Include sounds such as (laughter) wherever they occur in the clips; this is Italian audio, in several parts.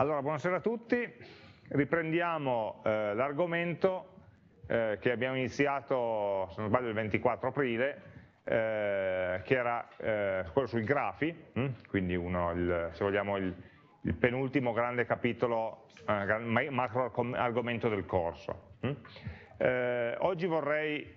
Allora, buonasera a tutti, riprendiamo eh, l'argomento eh, che abbiamo iniziato, se non sbaglio, il 24 aprile, eh, che era eh, quello sui grafi, hm? quindi uno, il, se vogliamo il, il, penultimo grande capitolo, eh, macro argomento del corso. Hm? oggi vorrei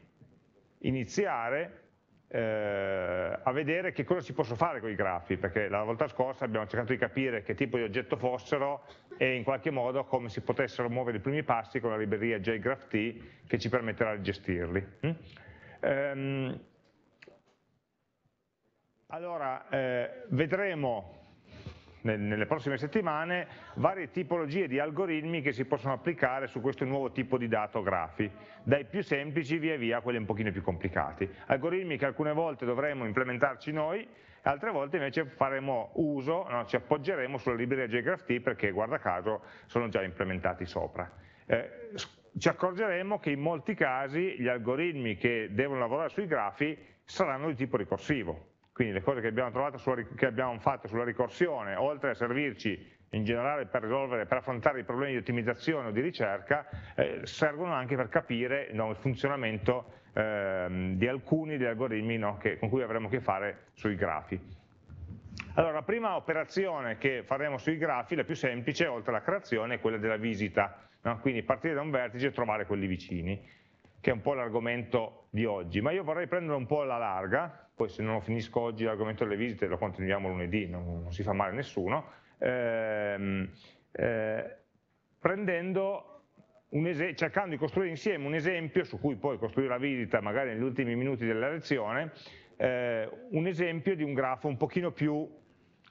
iniziare eh, a vedere che cosa si possono fare con i grafi, perché la volta scorsa abbiamo cercato di capire che tipo di oggetto fossero e in qualche modo come si potessero muovere i primi passi con la libreria JGraphT che ci permetterà di gestirli. Mm? Ehm, allora, eh, vedremo nelle prossime settimane varie tipologie di algoritmi che si possono applicare su questo nuovo tipo di datografi, dai più semplici via via a quelli un pochino più complicati. Algoritmi che alcune volte dovremo implementarci noi, altre volte invece faremo uso, no, ci appoggeremo sulla libreria JGraphT perché guarda caso sono già implementati sopra. Eh, ci accorgeremo che in molti casi gli algoritmi che devono lavorare sui grafi saranno di tipo ricorsivo, quindi le cose che abbiamo, sulla, che abbiamo fatto sulla ricorsione, oltre a servirci in generale per risolvere, per affrontare i problemi di ottimizzazione o di ricerca, eh, servono anche per capire no, il funzionamento eh, di alcuni degli algoritmi no, che, con cui avremo a che fare sui grafi. Allora, la prima operazione che faremo sui grafi, la più semplice, oltre alla creazione, è quella della visita, no? quindi partire da un vertice e trovare quelli vicini, che è un po' l'argomento di oggi, ma io vorrei prendere un po' la larga, poi se non finisco oggi l'argomento delle visite lo continuiamo lunedì, non, non si fa male a nessuno, ehm, eh, prendendo cercando di costruire insieme un esempio su cui poi costruire la visita magari negli ultimi minuti della lezione, eh, un esempio di un grafo un pochino più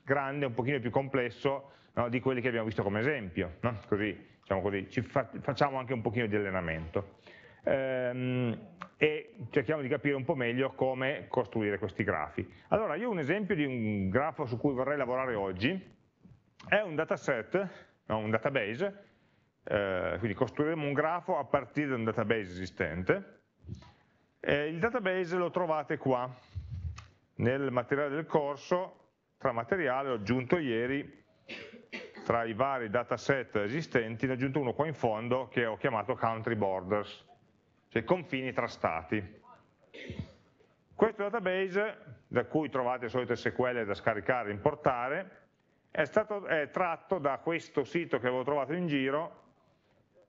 grande, un pochino più complesso no, di quelli che abbiamo visto come esempio, no? così, diciamo così, ci fa facciamo anche un pochino di allenamento ehm, e cerchiamo di capire un po' meglio come costruire questi grafi. Allora io un esempio di un grafo su cui vorrei lavorare oggi, è un dataset, no, un database, eh, quindi costruiremo un grafo a partire da un database esistente, e il database lo trovate qua, nel materiale del corso, tra materiale ho aggiunto ieri tra i vari dataset esistenti, ne ho aggiunto uno qua in fondo che ho chiamato country borders cioè confini tra stati. Questo database, da cui trovate solite SQL da scaricare e importare, è, stato, è tratto da questo sito che avevo trovato in giro,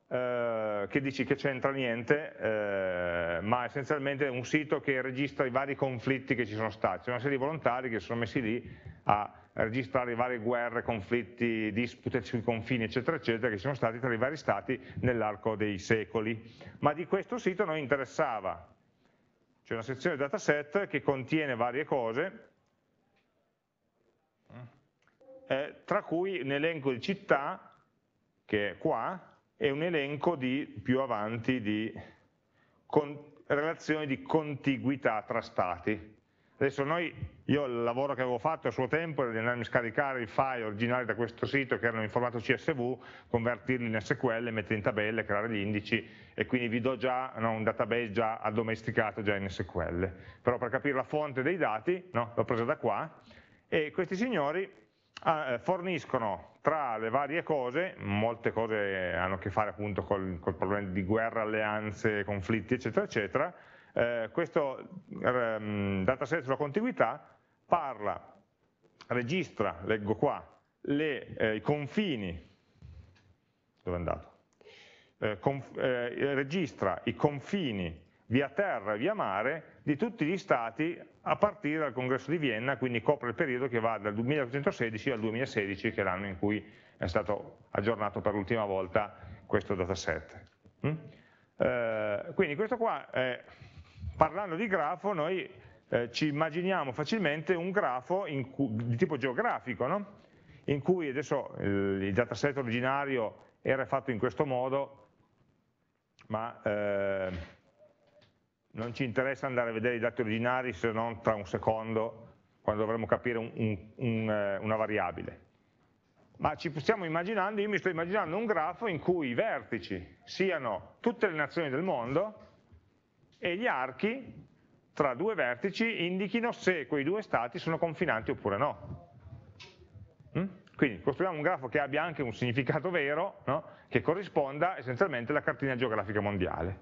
eh, che dici che c'entra niente, eh, ma essenzialmente è un sito che registra i vari conflitti che ci sono stati. C'è una serie di volontari che sono messi lì a registrare varie guerre, conflitti, dispute sui confini, eccetera, eccetera, che ci sono stati tra i vari stati nell'arco dei secoli. Ma di questo sito non interessava. C'è una sezione dataset che contiene varie cose, eh, tra cui un elenco di città, che è qua, e un elenco di, più avanti di con, relazioni di contiguità tra stati. Adesso noi, io il lavoro che avevo fatto a suo tempo era di andarmi a scaricare i file originali da questo sito che erano in formato CSV, convertirli in SQL, metterli in tabelle, creare gli indici e quindi vi do già no, un database già addomesticato già in SQL. Però per capire la fonte dei dati, no, l'ho presa da qua, e questi signori ah, eh, forniscono tra le varie cose, molte cose hanno a che fare appunto col, col problema di guerra, alleanze, conflitti, eccetera, eccetera, eh, questo um, dataset sulla contiguità parla, registra, leggo qua, le, eh, i confini, dove è andato? Eh, conf, eh, registra i confini via terra e via mare di tutti gli stati a partire dal congresso di Vienna, quindi copre il periodo che va dal 1816 al 2016, che è l'anno in cui è stato aggiornato per l'ultima volta questo dataset. Mm? Eh, quindi questo qua è parlando di grafo noi eh, ci immaginiamo facilmente un grafo di tipo geografico, no? in cui adesso il, il, dataset originario era fatto in questo modo, ma eh, non ci interessa andare a vedere i dati originari se non tra un secondo, quando dovremo capire un, un, un, eh, una variabile. Ma ci stiamo immaginando, io mi sto immaginando un grafo in cui i vertici siano tutte le nazioni del mondo, e gli archi tra due vertici indichino se quei due stati sono confinanti oppure no. Mm? Quindi costruiamo un grafo che abbia anche un significato vero, no? che corrisponda essenzialmente alla cartina geografica mondiale,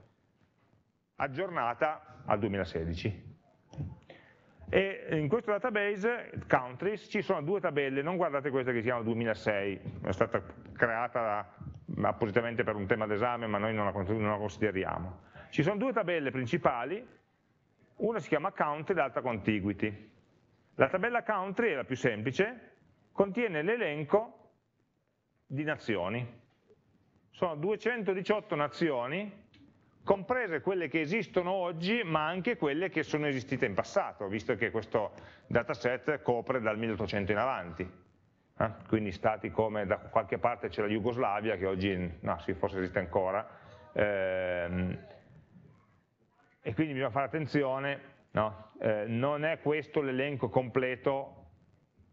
aggiornata al 2016. E in questo database, countries, ci sono due tabelle, non guardate questa che si chiama 2006, è stata creata appositamente per un tema d'esame, ma noi non la, non la consideriamo. Ci sono due tabelle principali, una si chiama country e l'altra contiguity. La tabella country è la più semplice, contiene l'elenco di nazioni. Sono 218 nazioni, comprese quelle che esistono oggi, ma anche quelle che sono esistite in passato, visto che questo dataset copre dal 1800 in avanti. Eh? Quindi stati come da qualche parte c'è la Jugoslavia, che oggi, no, sì, forse esiste ancora, ehm, e quindi bisogna fare attenzione, no? eh, non è questo l'elenco completo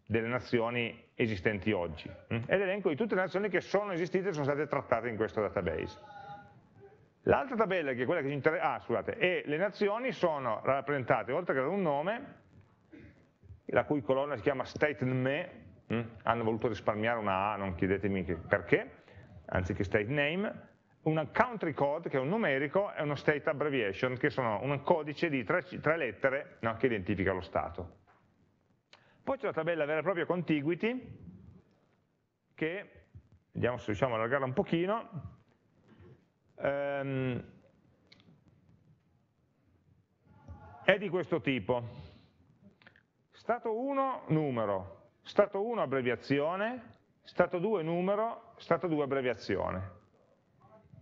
delle nazioni esistenti oggi, hm? è l'elenco di tutte le nazioni che sono esistite e sono state trattate in questo database. L'altra tabella, che è quella che ci interessa, ah scusate, e le nazioni sono rappresentate, oltre che da un nome, la cui colonna si chiama state name, hm? hanno voluto risparmiare una A, non chiedetemi perché, anziché state name, un country code che è un numerico e uno state abbreviation che sono un codice di tre, tre lettere no, che identifica lo stato. Poi c'è la tabella vera e propria contiguity che, vediamo se riusciamo a allargarla un pochino, ehm, è di questo tipo. Stato 1 numero, stato 1 abbreviazione, stato 2 numero, stato 2 abbreviazione.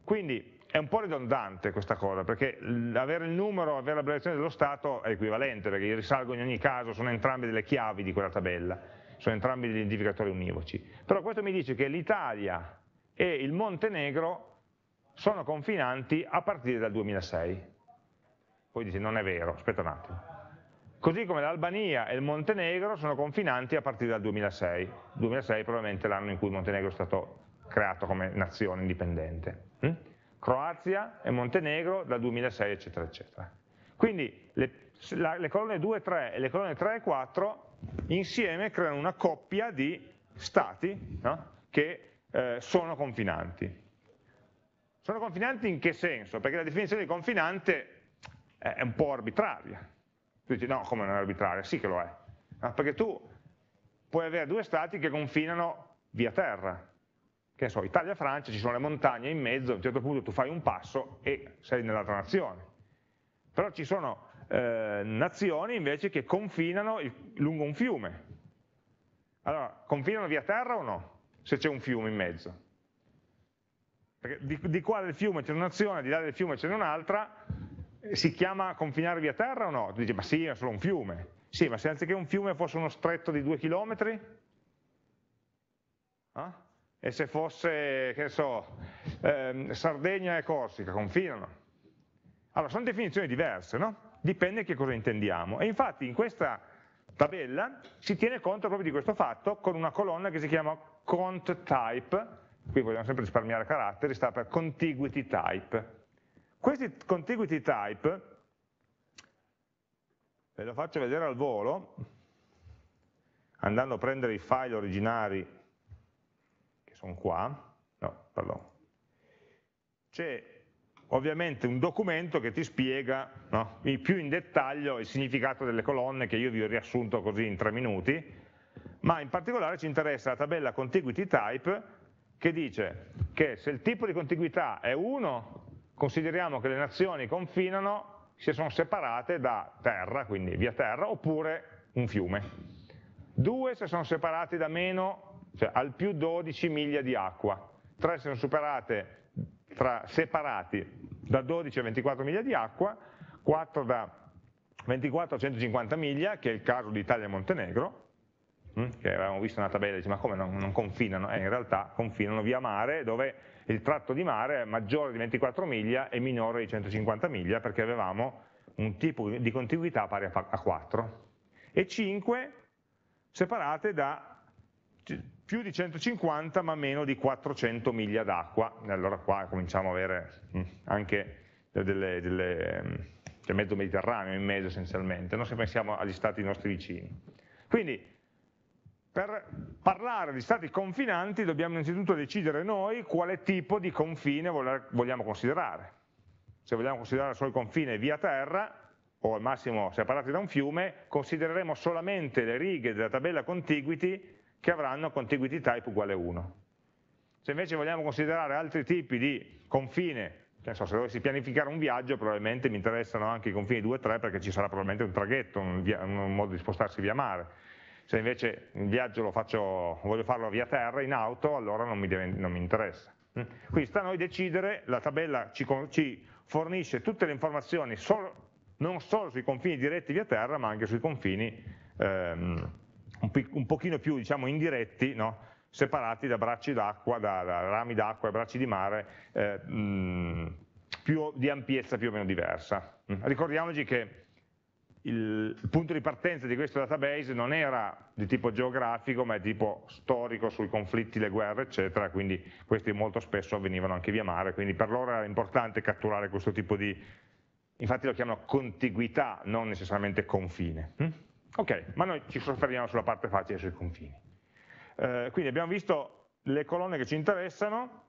Quindi è un po' ridondante questa cosa, perché avere il numero, avere l'abbreviazione dello stato è equivalente, perché risalgo in ogni caso, sono entrambe delle chiavi di quella tabella, sono entrambi degli identificatori univoci. Però questo mi dice che l'Italia e il Montenegro sono confinanti a partire dal 2006. Poi dice non è vero, aspetta un attimo. Così come l'Albania e il Montenegro sono confinanti a partire dal 2006. 2006 probabilmente l'anno in cui il Montenegro è stato creato come nazione indipendente. Hm? Croazia e Montenegro dal 2006 eccetera eccetera. Quindi le, la, le colonne 2 e 3 e le colonne 3 e 4 insieme creano una coppia di stati no? che eh, sono confinanti. Sono confinanti in che senso? Perché la definizione di confinante è un po' arbitraria. Tu dici no, come non è arbitraria? Sì che lo è. No? Perché tu puoi avere due stati che confinano via terra, che so, Italia e Francia, ci sono le montagne in mezzo, a un certo punto tu fai un passo e sei nell'altra nazione. Però ci sono eh, nazioni invece che confinano il, lungo un fiume. Allora, confinano via terra o no? Se c'è un fiume in mezzo. Perché di, di qua del fiume c'è una nazione, di là del fiume c'è un'altra, si chiama confinare via terra o no? Tu dici, ma sì, è solo un fiume. Sì, ma se anziché un fiume fosse uno stretto di due chilometri? Ah? E se fosse, che ne so, eh, Sardegna e Corsica, confinano. Allora, sono definizioni diverse, no? Dipende che cosa intendiamo. E infatti in questa tabella si tiene conto proprio di questo fatto con una colonna che si chiama cont type, qui vogliamo sempre risparmiare caratteri, sta per contiguity type. Questi contiguity type, ve lo faccio vedere al volo, andando a prendere i file originari sono qua, no, pardon, c'è ovviamente un documento che ti spiega no, più in dettaglio il significato delle colonne che io vi ho riassunto così in tre minuti, ma in particolare ci interessa la tabella contiguity type che dice che se il tipo di contiguità è 1, consideriamo che le nazioni confinano, si sono separate da terra, quindi via terra, oppure un fiume. 2 se sono separati da meno cioè al più 12 miglia di acqua. 3 sono superate tra, separati da 12 a 24 miglia di acqua, 4 da 24 a 150 miglia, che è il caso di Italia e Montenegro, hm, che avevamo visto nella tabella, dice ma come non, non confinano? Eh, in realtà confinano via mare, dove il tratto di mare è maggiore di 24 miglia e minore di 150 miglia, perché avevamo un tipo di contiguità pari a 4. E 5 separate da più di 150 ma meno di 400 miglia d'acqua, allora qua cominciamo a avere mm, anche delle, delle, cioè mezzo mediterraneo in mezzo essenzialmente, non se pensiamo agli stati nostri vicini. Quindi per parlare di stati confinanti dobbiamo innanzitutto decidere noi quale tipo di confine vogliamo considerare. Se vogliamo considerare solo il confine via terra, o al massimo separati da un fiume, considereremo solamente le righe della tabella contiguity che avranno contiguity type uguale 1. Se invece vogliamo considerare altri tipi di confine, so, se dovessi pianificare un viaggio probabilmente mi interessano anche i confini 2 e 3 perché ci sarà probabilmente un traghetto, un, via, un modo di spostarsi via mare se invece il viaggio lo faccio, voglio farlo via terra, in auto, allora non mi, deve, non mi interessa. Mm? Quindi sta a noi decidere, la tabella ci, ci fornisce tutte le informazioni solo, non solo sui confini diretti via terra, ma anche sui confini ehm, un, un, pochino più diciamo, indiretti, no? separati da bracci d'acqua, da, da, rami d'acqua e bracci di mare, eh, mh, mm, più, di ampiezza più o meno diversa. Mm? Ricordiamoci che il punto di partenza di questo database non era di tipo geografico ma di tipo storico sui conflitti, le guerre eccetera, quindi questi molto spesso avvenivano anche via mare, quindi per loro era importante catturare questo tipo di, infatti lo chiamano contiguità, non necessariamente confine. Ok, ma noi ci soffermiamo sulla parte facile, sui confini. Eh, quindi abbiamo visto le colonne che ci interessano,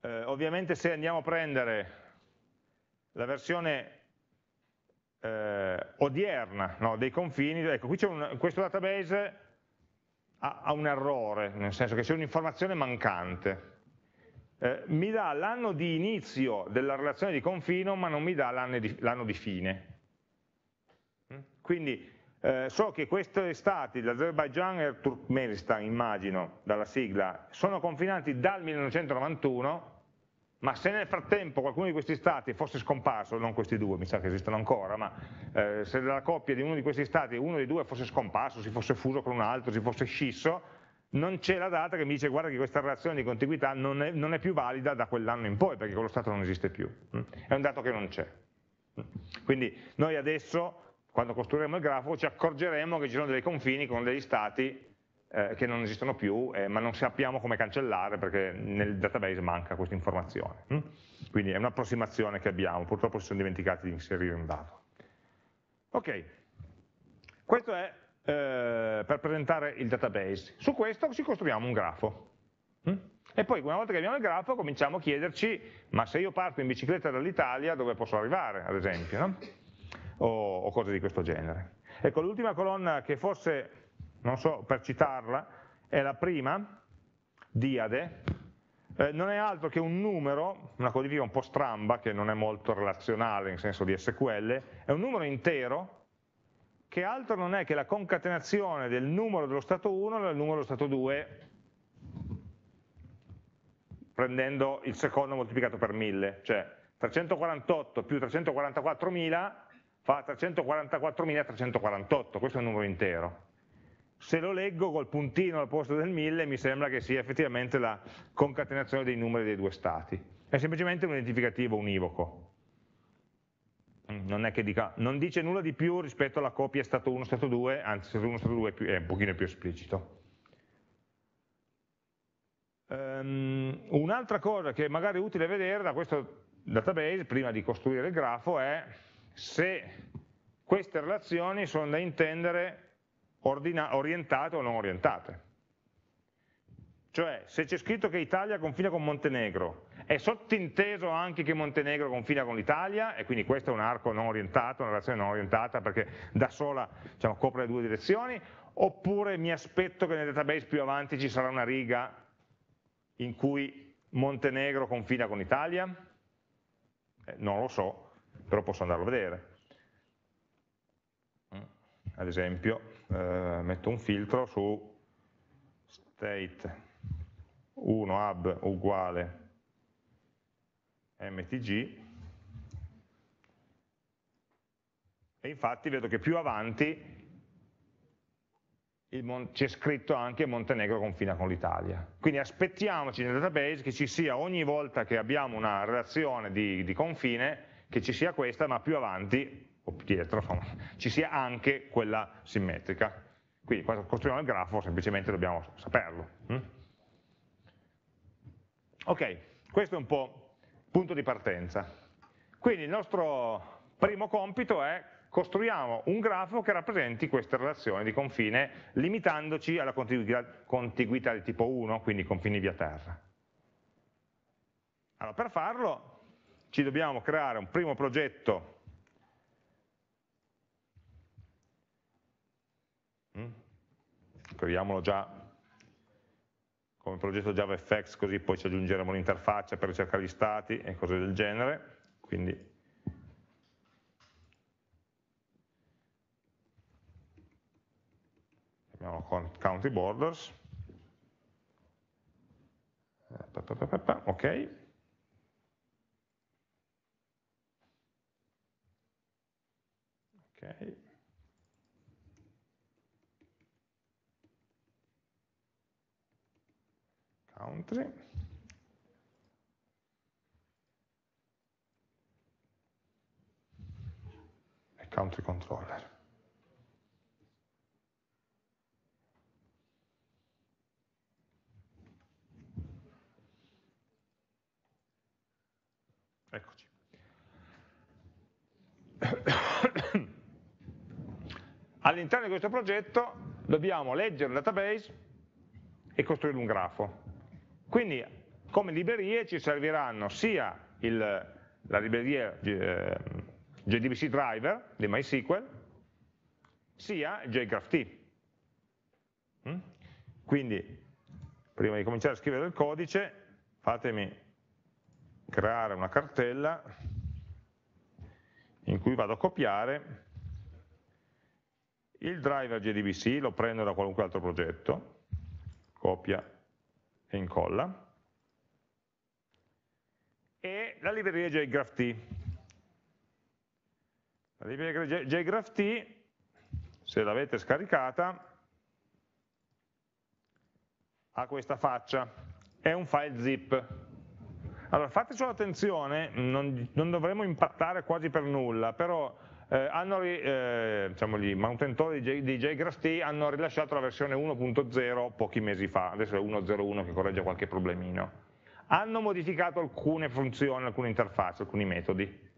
eh, ovviamente se andiamo a prendere la versione eh, odierna no, dei confini, ecco qui un, questo database ha, ha, un errore, nel senso che c'è un'informazione mancante. Eh, mi dà l'anno di inizio della relazione di confino ma non mi dà l'anno di, di, fine. Quindi eh, so che questi stati, l'Azerbaijan e il Turkmenistan, immagino, dalla sigla, sono confinanti dal 1991 ma se nel frattempo qualcuno di questi stati fosse scomparso, non questi due, mi sa che esistono ancora, ma eh, se dalla coppia di uno di questi stati uno dei due fosse scomparso, si fosse fuso con un altro, si fosse scisso, non c'è la data che mi dice guarda che questa relazione di contiguità non è, non è più valida da quell'anno in poi, perché quello stato non esiste più, mm? è un dato che non c'è. Mm? Quindi noi adesso, quando costruiremo il grafo, ci accorgeremo che ci sono dei confini con degli stati eh, che non esistono più, eh, ma non sappiamo come cancellare perché nel database manca questa informazione. Hm? Quindi è un'approssimazione che abbiamo, purtroppo si sono dimenticati di inserire un dato. Ok, questo è eh, per presentare il database. Su questo ci costruiamo un grafo. Hm? E poi una volta che abbiamo il grafo cominciamo a chiederci, ma se io parto in bicicletta dall'Italia dove posso arrivare, ad esempio, no? O, o cose di questo genere. Ecco, l'ultima colonna che forse non so per citarla, è la prima, diade, eh, non è altro che un numero, una codifica un po' stramba, che non è molto relazionale in senso di SQL, è un numero intero che altro non è che la concatenazione del numero dello stato 1 dal numero dello stato 2 prendendo il secondo moltiplicato per 1000, cioè 348 più 344.000 fa 344.348, questo è un numero intero se lo leggo col puntino al posto del 1000 mi sembra che sia effettivamente la concatenazione dei numeri dei due stati. È semplicemente un identificativo univoco. Non, dica, non dice nulla di più rispetto alla coppia stato 1, stato 2, anzi stato 1, stato 2 è un pochino più esplicito. Um, Un'altra cosa che magari è utile vedere da questo database, prima di costruire il grafo, è se queste relazioni sono da intendere orientate o non orientate. Cioè, se c'è scritto che Italia confina con Montenegro, è sottinteso anche che Montenegro confina con l'Italia, e quindi questo è un arco non orientato, una relazione non orientata, perché da sola diciamo, copre le due direzioni, oppure mi aspetto che nel database più avanti ci sarà una riga in cui Montenegro confina con l'Italia? Eh, non lo so, però posso andarlo a vedere. Ad esempio, eh, metto un filtro su state 1 hub uguale mtg e infatti vedo che più avanti c'è scritto anche Montenegro confina con l'Italia. Quindi aspettiamoci nel database che ci sia ogni volta che abbiamo una relazione di, di confine, che ci sia questa, ma più avanti o dietro, insomma, ci sia anche quella simmetrica. Quindi quando costruiamo il grafo semplicemente dobbiamo saperlo. Hm? Ok, questo è un po' il punto di partenza. Quindi il nostro primo compito è costruiamo un grafo che rappresenti queste relazioni di confine, limitandoci alla contiguità di tipo 1, quindi confini via terra. Allora, per farlo ci dobbiamo creare un primo progetto. Mm? creiamolo già come progetto JavaFX così poi ci aggiungeremo l'interfaccia per ricercare gli stati e cose del genere. Quindi con country borders. Ok ok. Country. E country controller All'interno di questo progetto dobbiamo leggere il database e costruire un grafo. Quindi come librerie ci serviranno sia il, la libreria eh, JDBC driver di MySQL, sia JGraphT. Mm? Quindi, prima di cominciare a scrivere il codice, fatemi creare una cartella in cui vado a copiare il driver JDBC, lo prendo da qualunque altro progetto, copia e incolla, e la libreria JGraphT. La libreria JGraphT, se l'avete scaricata, ha questa faccia, è un file zip. Allora fate solo attenzione, non, non dovremo impattare quasi per nulla, però eh, hanno, eh, diciamo gli manutentori di, JGraphT hanno rilasciato la versione 1.0 pochi mesi fa, adesso è 1.01 che corregge qualche problemino. Hanno modificato alcune funzioni, alcune interfacce, alcuni metodi.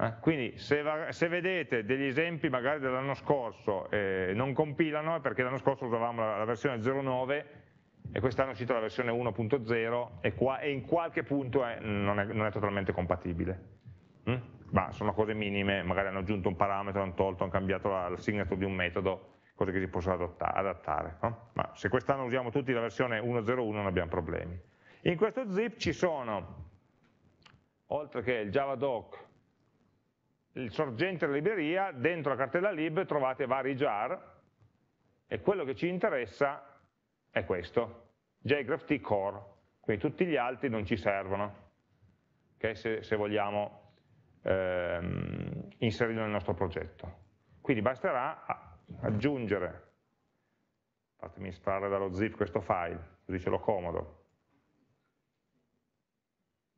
Eh? Quindi se, se, vedete degli esempi magari dell'anno scorso eh, non compilano è perché l'anno scorso usavamo la, la versione 09 e quest'anno è uscita la versione 1.0 e, e, in qualche punto è, non, è, non, è, totalmente compatibile. Mm? Ma sono cose minime, magari hanno aggiunto un parametro, hanno tolto, hanno cambiato la, la signature di un metodo, cose che si possono adattare. No? Ma se quest'anno usiamo tutti la versione 1.01 non abbiamo problemi. In questo zip ci sono, oltre che il javadoc, il sorgente della libreria, dentro la cartella lib trovate vari jar e quello che ci interessa è questo, jgraph core, quindi tutti gli altri non ci servono, okay? se, se vogliamo ehm, inserirlo nel nostro progetto. Quindi basterà aggiungere, fatemi estrarre dallo zip questo file, così ce l'ho comodo,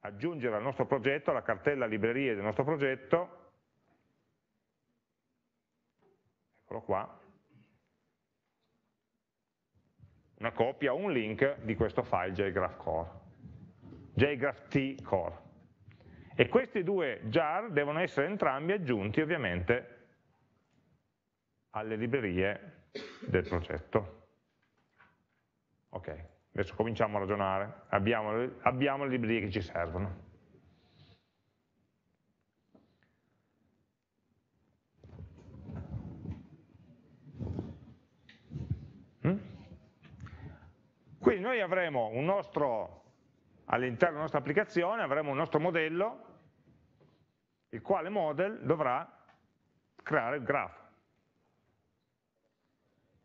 aggiungere al nostro progetto, alla cartella librerie del nostro progetto, eccolo qua, una copia un link di questo file jgraph core, jgraph core. E questi due jar devono essere entrambi aggiunti ovviamente alle librerie del progetto. Ok, adesso cominciamo a ragionare, abbiamo, abbiamo le librerie che ci servono. Mm? Quindi noi avremo un nostro all'interno della nostra applicazione avremo un nostro modello, il quale model dovrà creare il grafo.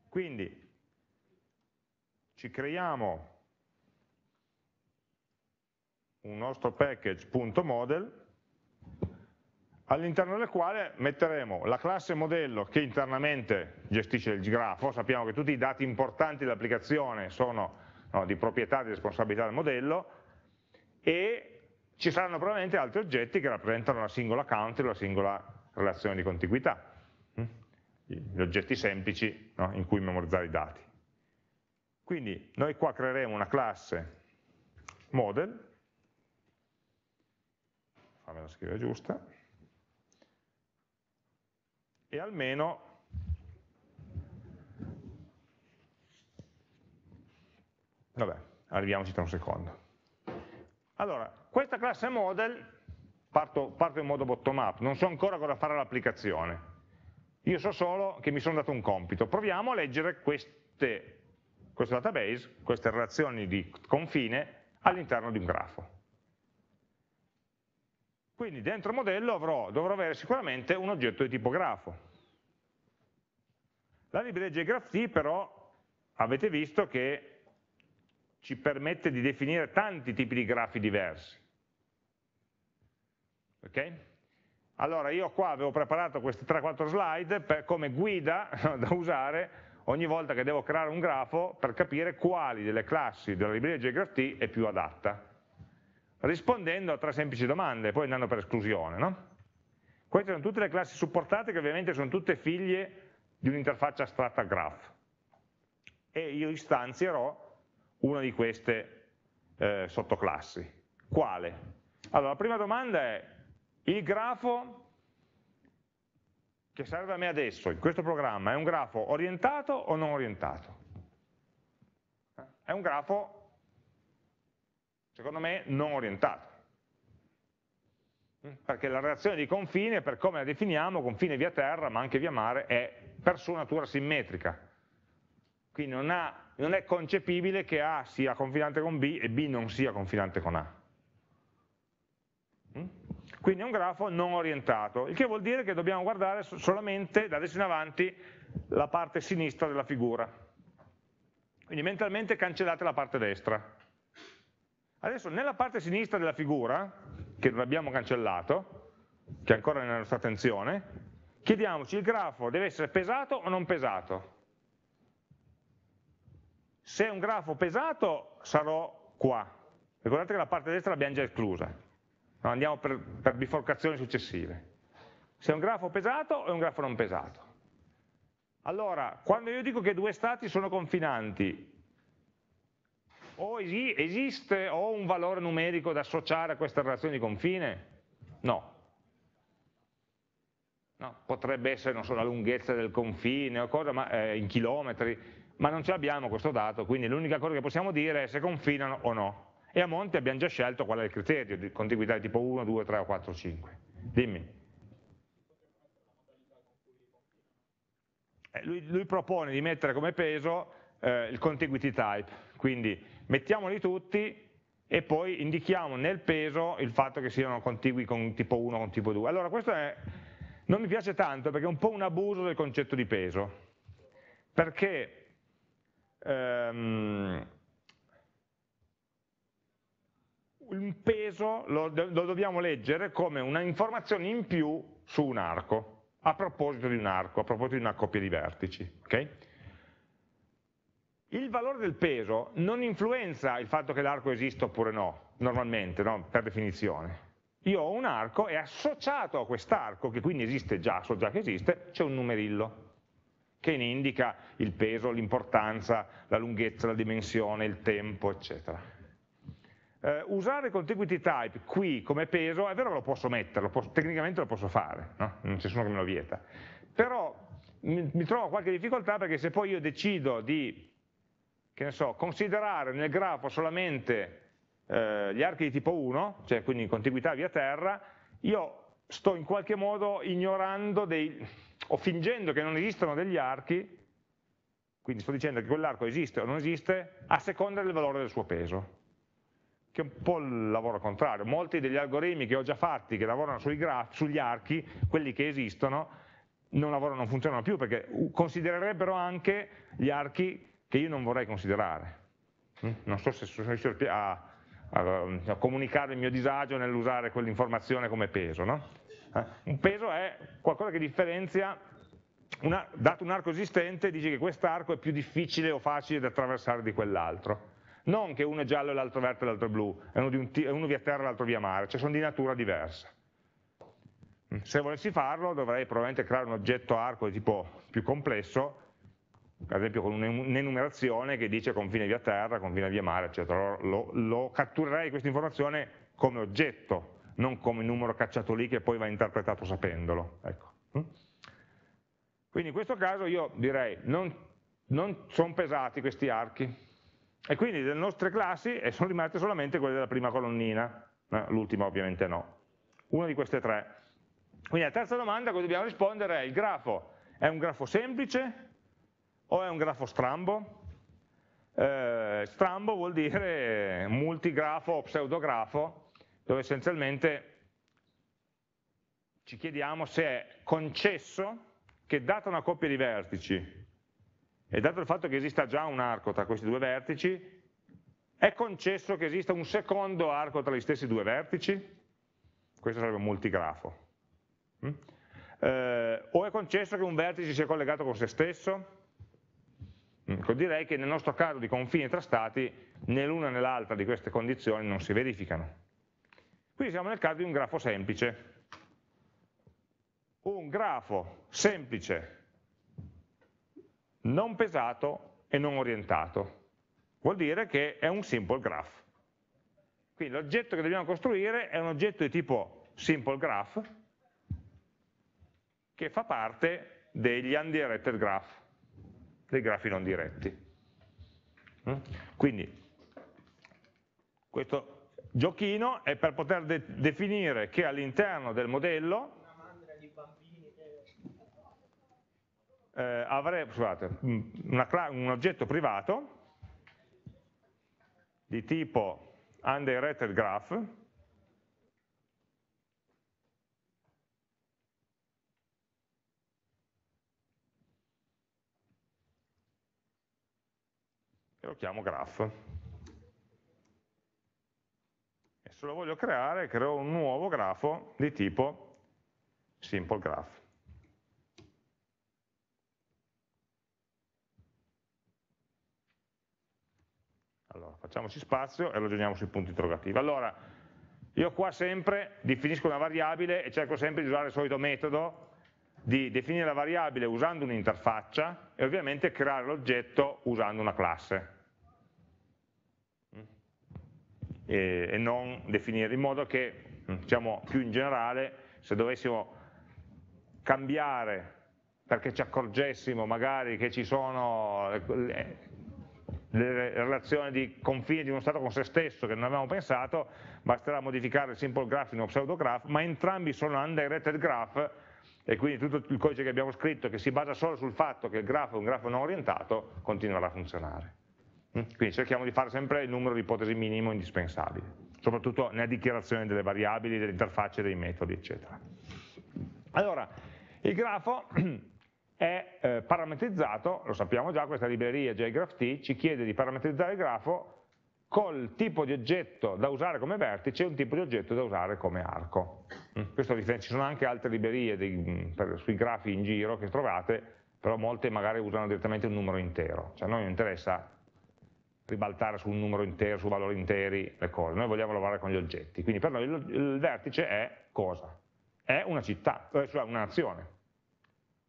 Quindi ci creiamo un nostro package.model all'interno del quale metteremo la classe modello che internamente gestisce il grafo, sappiamo che tutti i dati importanti dell'applicazione sono no, di proprietà e di responsabilità del modello, e ci saranno probabilmente altri oggetti che rappresentano la singola country la singola relazione di contiguità, hm? gli oggetti semplici no? in cui memorizzare i dati. Quindi noi qua creeremo una classe model, fammela scrivere giusta, e almeno vabbè, arriviamoci tra un secondo. Allora, questa classe model, parto, parto in modo bottom up, non so ancora cosa fare l'applicazione, io so solo che mi sono dato un compito, proviamo a leggere queste, questo database, queste relazioni di confine all'interno di un grafo. Quindi dentro modello avrò, dovrò avere sicuramente un oggetto di tipo grafo. La libreria JGraphT però avete visto che ci permette di definire tanti tipi di grafi diversi. Ok? Allora io qua avevo preparato queste 3-4 slide per, come guida (laughs) da usare ogni volta che devo creare un grafo per capire quali delle classi della libreria JGraphT è più adatta, rispondendo a tre semplici domande, poi andando per esclusione. No? Queste sono tutte le classi supportate che ovviamente sono tutte figlie di un'interfaccia astratta graph e io istanzierò una di queste eh, sottoclassi. Quale? Allora, la prima domanda è, il grafo che serve a me adesso, in questo programma, è un grafo orientato o non orientato? È un grafo, secondo me, non orientato. Perché la relazione di confine, per come la definiamo, confine via terra, ma anche via mare, è per sua natura simmetrica. Quindi non, ha, non è concepibile che A sia confinante con B e B non sia confinante con A. Quindi è un grafo non orientato, il che vuol dire che dobbiamo guardare solamente da adesso in avanti la parte sinistra della figura. Quindi mentalmente cancellate la parte destra. Adesso nella parte sinistra della figura, che non abbiamo cancellato, che è ancora nella nostra attenzione, chiediamoci il grafo deve essere pesato o non pesato. Se è un grafo pesato sarò qua, ricordate che la parte destra l'abbiamo già esclusa, andiamo per, per biforcazioni successive. Se è un grafo pesato o è un grafo non pesato. Allora, quando io dico che due stati sono confinanti, o esi esiste o un valore numerico da associare a questa relazione di confine? No. no potrebbe essere, so, la lunghezza del confine o cosa, ma, eh, in chilometri, ma non ce l'abbiamo questo dato, quindi l'unica cosa che possiamo dire è se confinano o no e a monte abbiamo già scelto qual è il criterio di contiguità di tipo 1, 2, 3 o 4, 5. Dimmi. Eh, lui, lui, propone di mettere come peso eh, il contiguity type, quindi mettiamoli tutti e poi indichiamo nel peso il fatto che siano contigui con tipo 1 o con tipo 2. Allora questo è, non mi piace tanto perché è un po' un abuso del concetto di peso, perché ehm, il peso lo, lo dobbiamo leggere come una informazione in più su un arco, a proposito di un arco, a proposito di una coppia di vertici. Okay? Il valore del peso non influenza il fatto che l'arco esista oppure no, normalmente, no? per definizione. Io ho un arco e associato a quest'arco, che quindi esiste già, so già che esiste, c'è un numerillo che ne indica il peso, l'importanza, la lunghezza, la dimensione, il tempo, eccetera eh, usare contiguity type qui come peso, è vero che lo posso mettere, lo posso, tecnicamente lo posso fare, no? non c'è nessuno che me lo vieta, però mi, mi, trovo qualche difficoltà perché se poi io decido di, so, considerare nel grafo solamente eh, gli archi di tipo 1, cioè quindi contiguità via terra, io sto in qualche modo ignorando dei, o fingendo che non esistono degli archi, quindi sto dicendo che quell'arco esiste o non esiste, a seconda del valore del suo peso che è un po' il lavoro contrario. Molti degli algoritmi che ho già fatti, che lavorano sugli archi, quelli che esistono, non lavorano, non funzionano più perché considererebbero anche gli archi che io non vorrei considerare. Mm? Non so se sono riuscito a, a, a, comunicare il mio disagio nell'usare quell'informazione come peso. No? Eh? Un peso è qualcosa che differenzia, una, dato un arco esistente, dice che quest'arco è più difficile o facile da attraversare di quell'altro non che uno è giallo e l'altro verde e l'altro blu, è uno, un, è uno via terra e l'altro via mare, cioè sono di natura diversa. Mm, se volessi farlo dovrei probabilmente creare un oggetto arco di tipo più complesso, ad esempio con un'enumerazione che dice confine via terra, confine via mare, eccetera. Lo, lo catturerei questa informazione come oggetto, non come numero cacciato lì che poi va interpretato sapendolo. Ecco. Mm? Quindi in questo caso io direi non, non sono pesati questi archi e quindi le nostre classi sono rimaste solamente quelle della prima colonnina, l'ultima ovviamente no, una di queste tre. Quindi la terza domanda a cui dobbiamo rispondere è il grafo è un grafo semplice o è un grafo strambo? Eh, strambo vuol dire multigrafo o pseudografo, dove essenzialmente ci chiediamo se è concesso che data una coppia di vertici e dato il fatto che esista già un arco tra questi due vertici, è concesso che esista un secondo arco tra gli stessi due vertici? Questo sarebbe un multigrafo. Mm? Eh, o è concesso che un vertice sia collegato con se stesso? Mm, direi che nel nostro caso di confini tra stati né l'una né l'altra di queste condizioni non si verificano. Quindi siamo nel caso di un grafo semplice. Un grafo semplice, non pesato e non orientato. Vuol dire che è un simple graph. Quindi l'oggetto che dobbiamo costruire è un oggetto di tipo simple graph che fa parte degli undirected graph dei grafi non diretti. Mm? Quindi questo giochino è per poter de definire che all'interno del modello eh, avrei, scusate, una, un oggetto privato di tipo undirected graph e lo chiamo graph. Se lo voglio creare, creo un nuovo grafo di tipo simple graph. Allora, facciamoci spazio e ragioniamo sui punti interrogativi. Allora, io qua sempre definisco una variabile e cerco sempre di usare il solito metodo di definire la variabile usando un'interfaccia e ovviamente creare l'oggetto usando una classe. E, e, non definire in modo che, diciamo più in generale, se dovessimo cambiare perché ci accorgessimo magari che ci sono le, le relazioni di confine di uno stato con se stesso che non avevamo pensato, basterà modificare il simple graph in uno pseudograph, ma entrambi sono undirected graph e quindi tutto il codice che abbiamo scritto che si basa solo sul fatto che il grafo è un grafo non orientato continuerà a funzionare. Mm? Quindi cerchiamo di fare sempre il numero di ipotesi minimo indispensabili, soprattutto nella dichiarazione delle variabili, delle interfacce, dei metodi, eccetera. Allora, il grafo (clears throat) è eh, parametrizzato, lo sappiamo già, questa libreria JGraphT ci chiede di parametrizzare il grafo col tipo di oggetto da usare come vertice e un tipo di oggetto da usare come arco. Mm. Questo ci sono anche altre librerie dei, mm, per, sui grafi in giro che trovate, però molte magari usano direttamente un numero intero, cioè a noi non interessa ribaltare su un numero intero, su valori interi le cose, noi vogliamo lavorare con gli oggetti, quindi per noi il, il vertice è cosa? È una città, eh, cioè una nazione,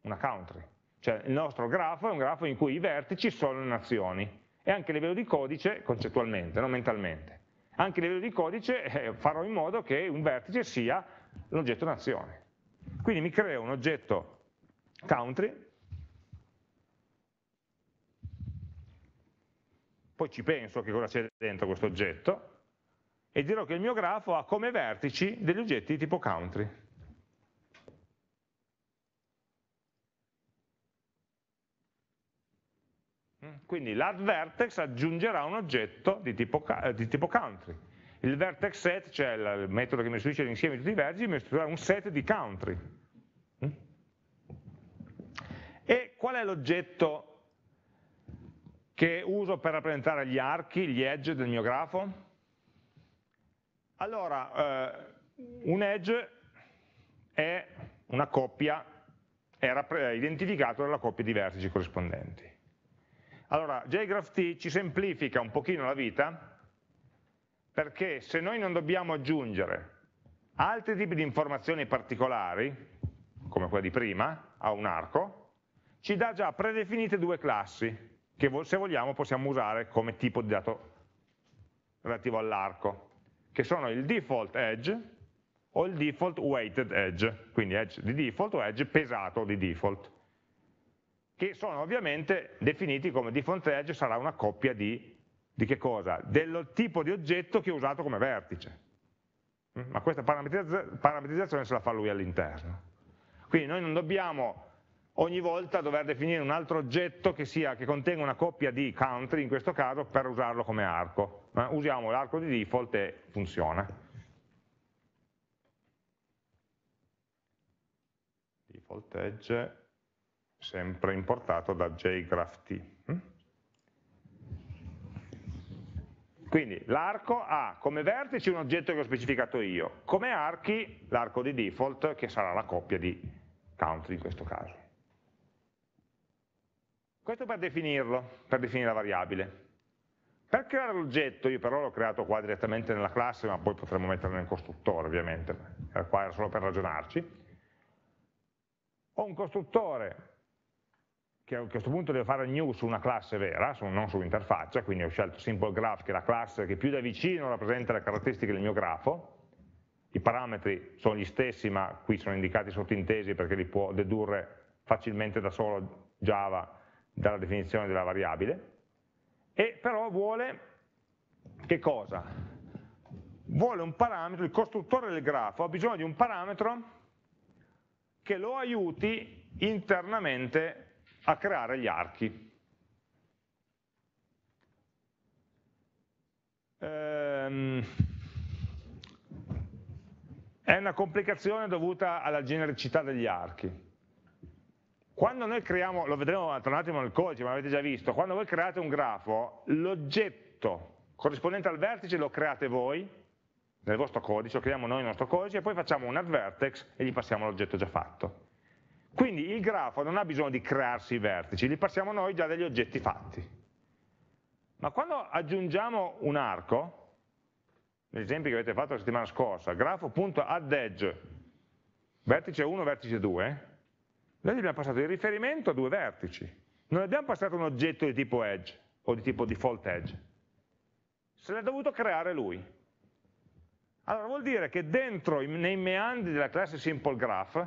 una country, cioè il nostro grafo è un grafo in cui i vertici sono nazioni, e anche a livello di codice, concettualmente, non mentalmente. Anche a livello di codice eh, farò in modo che un vertice sia l'oggetto nazione. Quindi mi creo un oggetto country, poi ci penso che cosa c'è dentro questo oggetto, e dirò che il mio grafo ha come vertici degli oggetti di tipo country. Quindi l'add vertex aggiungerà un oggetto di tipo, eh, di tipo country. Il vertex set, cioè il metodo che mi restituisce l'insieme di tutti i vertici, mi restituirà un set di country. Mm? E qual è l'oggetto che uso per rappresentare gli archi, gli edge del mio grafo? Allora, eh, un edge è una coppia, è identificato dalla coppia di vertici corrispondenti. Allora, JGraphT ci semplifica un pochino la vita perché se noi non dobbiamo aggiungere altri tipi di informazioni particolari, come quella di prima, a un arco, ci dà già predefinite due classi che se vogliamo possiamo usare come tipo di dato relativo all'arco, che sono il default edge o il default weighted edge, quindi edge di default o edge pesato di default. che sono ovviamente definiti come default edge sarà una coppia di, di che cosa? Del tipo di oggetto che ho usato come vertice. Mm? Ma questa parametrizzazione se la fa lui all'interno. Quindi noi non dobbiamo ogni volta dover definire un altro oggetto che, sia, che contenga una coppia di country, in questo caso, per usarlo come arco. Eh? Usiamo l'arco di default e funziona. Default edge sempre importato da jgraph mm? Quindi l'arco ha come vertice un oggetto che ho specificato io, come archi l'arco di default che sarà la coppia di country in questo caso. Questo per definirlo, per definire la variabile. Per creare l'oggetto, io però l'ho creato qua direttamente nella classe, ma poi potremmo metterlo nel costruttore ovviamente, qua era solo per ragionarci. Ho un costruttore che a questo punto devo fare new su una classe vera, non su un'interfaccia, quindi ho scelto Simple Graph, che è la classe che più da vicino rappresenta le caratteristiche del mio grafo, i parametri sono gli stessi, ma qui sono indicati sottintesi perché li può dedurre facilmente da solo Java dalla definizione della variabile, e però vuole che cosa? Vuole un parametro, il costruttore del grafo ha bisogno di un parametro che lo aiuti internamente a creare gli archi. Ehm, è una complicazione dovuta alla genericità degli archi. Quando noi creiamo, lo vedremo tra un attimo nel codice, ma l'avete già visto, quando voi create un grafo, l'oggetto corrispondente al vertice lo create voi, nel vostro codice, lo creiamo noi nel nostro codice, e poi facciamo un add vertex e gli passiamo l'oggetto già fatto. Quindi il grafo non ha bisogno di crearsi i vertici, li passiamo noi già degli oggetti fatti. Ma quando aggiungiamo un arco, l'esempio che avete fatto la settimana scorsa, grafo.addEdge, vertice 1, vertice 2, noi abbiamo passato il riferimento a due vertici. Non abbiamo passato un oggetto di tipo edge o di tipo default edge. Se l'ha dovuto creare lui. Allora vuol dire che dentro, nei meandri della classe simple graph,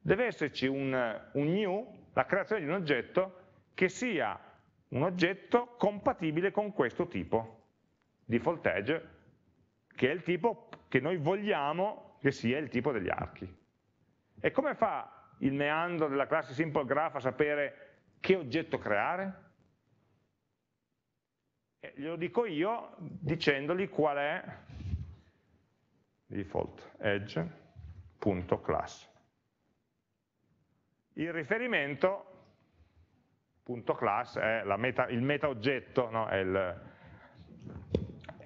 deve esserci un, un new, la creazione di un oggetto che sia un oggetto compatibile con questo tipo, default edge, che è il tipo che noi vogliamo che sia il tipo degli archi. E come fa il meandro della classe simple graph a sapere che oggetto creare? E glielo dico io dicendogli qual è default edge.class. Il riferimento punto class è meta, il meta oggetto, no? è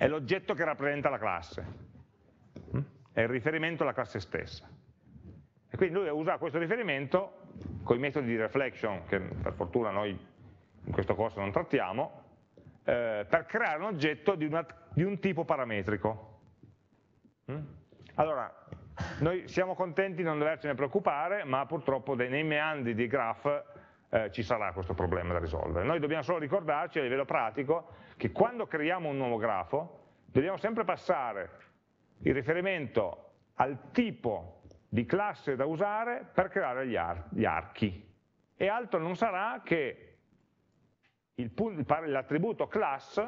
l'oggetto che rappresenta la classe, è il riferimento alla classe stessa. E quindi lui usa questo riferimento con i metodi di reflection, che per fortuna noi in questo corso non trattiamo, eh, per creare un oggetto di, una, di un tipo parametrico. Mm? Allora, noi siamo contenti di non dovercene preoccupare, ma purtroppo nei meandri di graph eh, ci sarà questo problema da risolvere. Noi dobbiamo solo ricordarci a livello pratico che quando creiamo un nuovo grafo dobbiamo sempre passare il riferimento al tipo di classe da usare per creare gli, ar gli archi. E altro non sarà che l'attributo class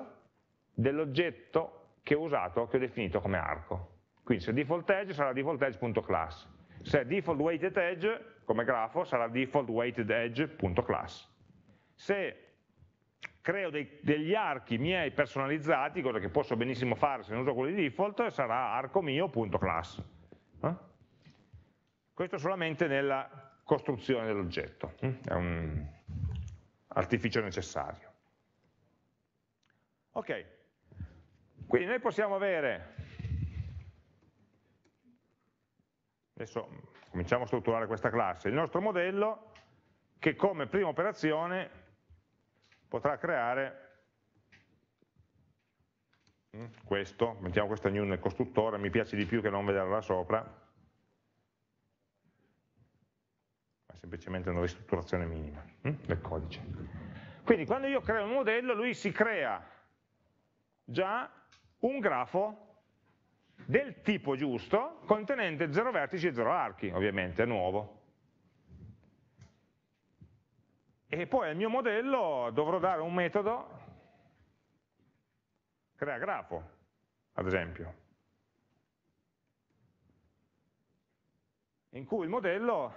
dell'oggetto che ho usato, che ho definito come arco. Quindi se default edge sarà default edge.class. Se default weighted edge, come grafo, sarà default weighted edge.class. Se creo dei, degli archi miei personalizzati, cosa che posso benissimo fare se non uso quelli di default, sarà arco mio.class. Eh? Questo solamente nella costruzione dell'oggetto, hm? è un artificio necessario. Ok, quindi noi possiamo avere, adesso cominciamo a strutturare questa classe, il nostro modello che come prima operazione potrà creare hm, questo, mettiamo questa new nel costruttore, mi piace di più che non vederla sopra, semplicemente una ristrutturazione minima hm, del codice. Quindi quando io creo un modello, lui si crea già un grafo del tipo giusto, contenente 0 vertici e 0 archi, ovviamente, è nuovo. e poi al mio modello dovrò dare un metodo crea grafo, ad esempio, in cui il modello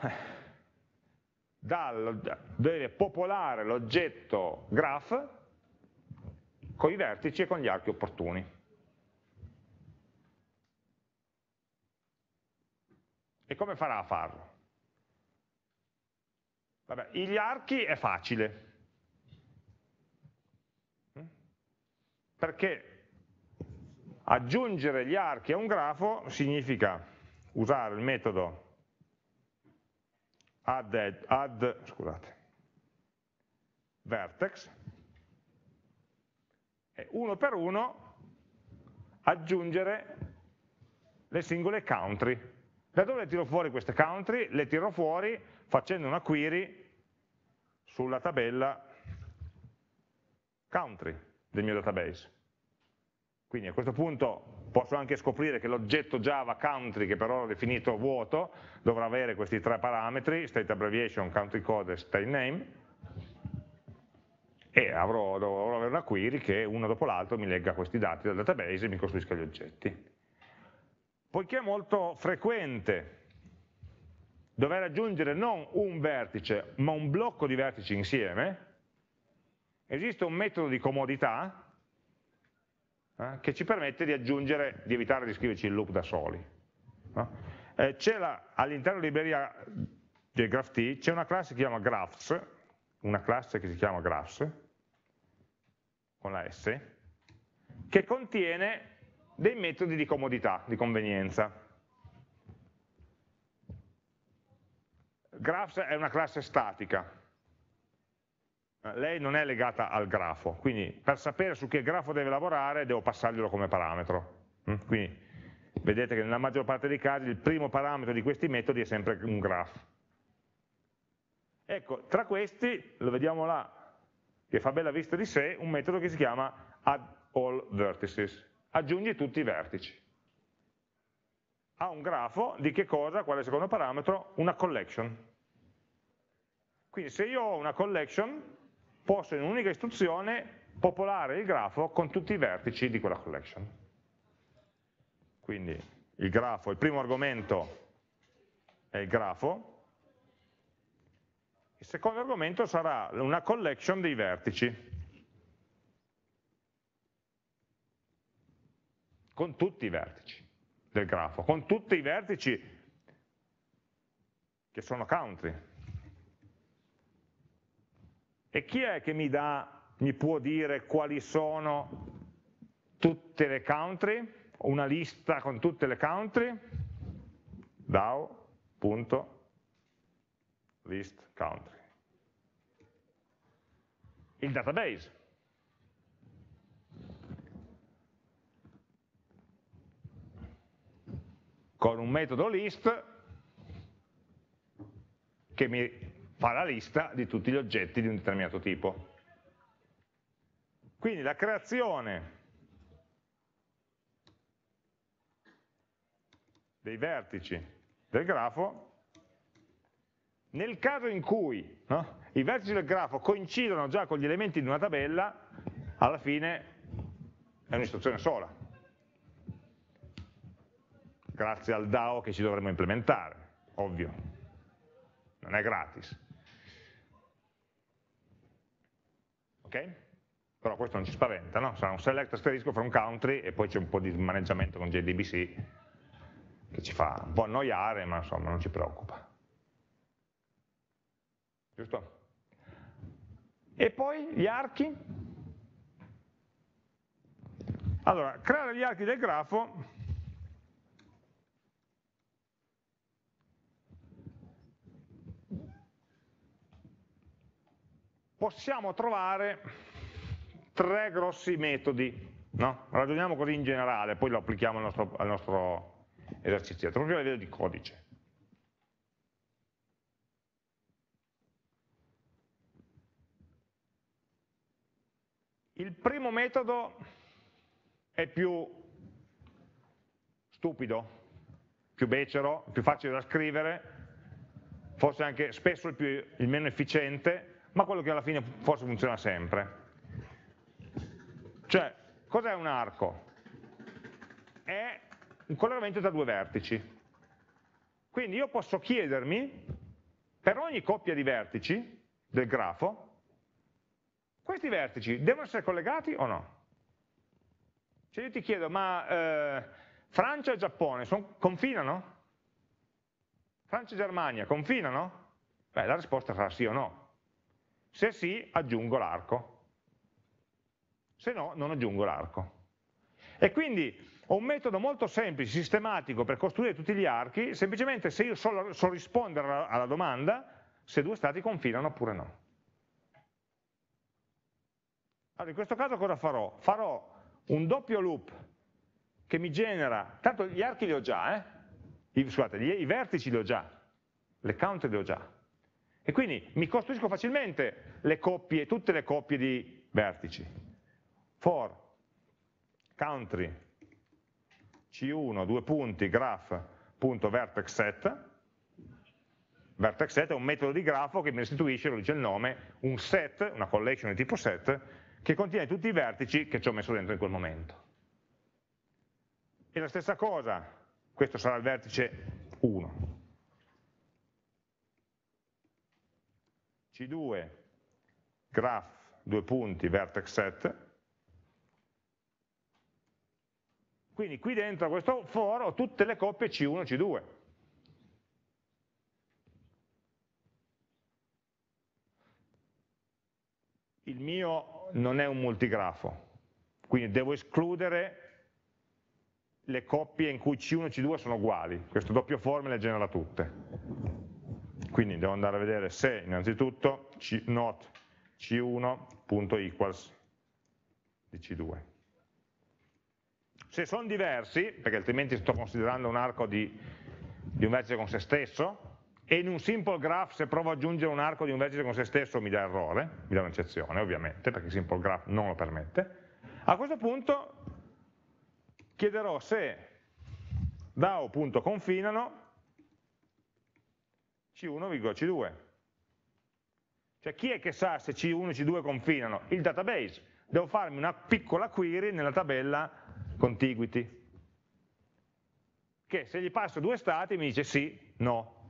eh, deve popolare l'oggetto graph con i vertici e con gli archi opportuni. E come farà a farlo? Vabbè, gli archi è facile, perché aggiungere gli archi a un grafo significa usare il metodo add, add scusate, vertex e uno per uno aggiungere le singole country. Da dove tiro fuori queste country? Le tiro fuori facendo una query sulla tabella country del mio database. Quindi a questo punto posso anche scoprire che l'oggetto Java country, che però ho definito vuoto, dovrà avere questi tre parametri, state abbreviation, country code e state name, e avrò, dovrò avere una query che uno dopo l'altro mi legga questi dati dal database e mi costruisca gli oggetti. Poiché è molto frequente dover aggiungere non un vertice, ma un blocco di vertici insieme, esiste un metodo di comodità eh, che ci permette di aggiungere, di evitare di scriverci il loop da soli. No? Eh, all'interno della libreria del GraphT c'è una classe che si chiama Graphs, una classe che si chiama Graphs, con la S, che contiene dei metodi di comodità, di convenienza. Graphs è una classe statica, lei non è legata al grafo, quindi per sapere su che grafo deve lavorare devo passarglielo come parametro. Mm? Quindi vedete che nella maggior parte dei casi il primo parametro di questi metodi è sempre un graph. Ecco, tra questi, lo vediamo là, che fa bella vista di sé, un metodo che si chiama add all vertices, aggiungi tutti i vertici. Ha un grafo di che cosa? Qual è il secondo parametro? Una collection. Quindi se io ho una collection, posso in un'unica istruzione popolare il grafo con tutti i vertici di quella collection. Quindi il grafo, il primo argomento è il grafo, il secondo argomento sarà una collection dei vertici, con tutti i vertici del grafo, con tutti i vertici che sono country, e chi è che mi, dà, mi può dire quali sono tutte le country? Una lista con tutte le country? DAO.list country. Il database. Con un metodo list che mi fa la lista di tutti gli oggetti di un determinato tipo. Quindi la creazione dei vertici del grafo, nel caso in cui no, i vertici del grafo coincidono già con gli elementi di una tabella, alla fine è un'istruzione sola, grazie al DAO che ci dovremmo implementare, ovvio, non è gratis. Ok? Però questo non ci spaventa, no? Sarà un select asterisco un country e poi c'è un po' di maneggiamento con JDBC che ci fa un po' annoiare, ma insomma non ci preoccupa. Giusto? E poi gli archi? Allora, creare gli archi del grafo possiamo trovare tre grossi metodi. No? Ragioniamo così in generale, poi lo applichiamo al nostro, al nostro esercizio, proprio a livello di codice. Il primo metodo è più stupido, più becero, più facile da scrivere, forse anche spesso il, più, il meno efficiente, ma quello che alla fine forse funziona sempre. Cioè, cos'è un arco? È un collegamento tra due vertici. Quindi io posso chiedermi, per ogni coppia di vertici del grafo, questi vertici devono essere collegati o no? Cioè io ti chiedo, ma eh, Francia e Giappone son, confinano? Francia e Germania confinano? Beh, la risposta sarà sì o no. Se sì, aggiungo l'arco. Se no, non aggiungo l'arco. E quindi ho un metodo molto semplice, sistematico per costruire tutti gli archi, semplicemente se io so, so rispondere alla, domanda se due stati confinano oppure no. Allora, in questo caso cosa farò? Farò un doppio loop che mi genera, tanto gli archi li ho già, eh? I, scusate, gli, i vertici li ho già, le counter li ho già. E quindi mi costruisco facilmente le coppie, tutte le coppie di vertici. For country C1, due punti, graph.vertex set. Vertex set è un metodo di grafo che mi restituisce, lo dice il nome, un set, una collection di tipo set, che contiene tutti i vertici che ci ho messo dentro in quel momento. E la stessa cosa, questo sarà il vertice 1. C2, graph, due punti, vertex set. Quindi qui dentro questo for ho tutte le coppie C1 e C2. Il mio non è un multigrafo, quindi devo escludere le coppie in cui C1 e C2 sono uguali, questo doppio for me le genera tutte. Quindi devo andare a vedere se innanzitutto not C1.equals di C2. Se sono diversi, perché altrimenti sto considerando un arco di, di un vertice con se stesso, e in un simple graph se provo ad aggiungere un arco di un vertice con se stesso mi dà errore, mi dà un'eccezione ovviamente, perché il simple graph non lo permette, a questo punto chiederò se DAO.confinano C1,C2. Cioè chi è che sa se C1 e C2 confinano? Il database. Devo farmi una piccola query nella tabella contiguity, che se gli passo due stati mi dice sì, no,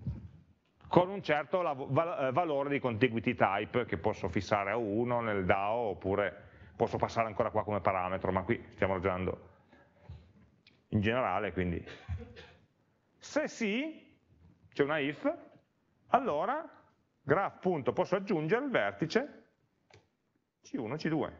con un certo eh, valore di contiguity type che posso fissare a 1 nel DAO oppure posso passare ancora qua come parametro, ma qui stiamo ragionando in generale, quindi se sì, c'è una if, allora graph. posso aggiungere il vertice C1, C2.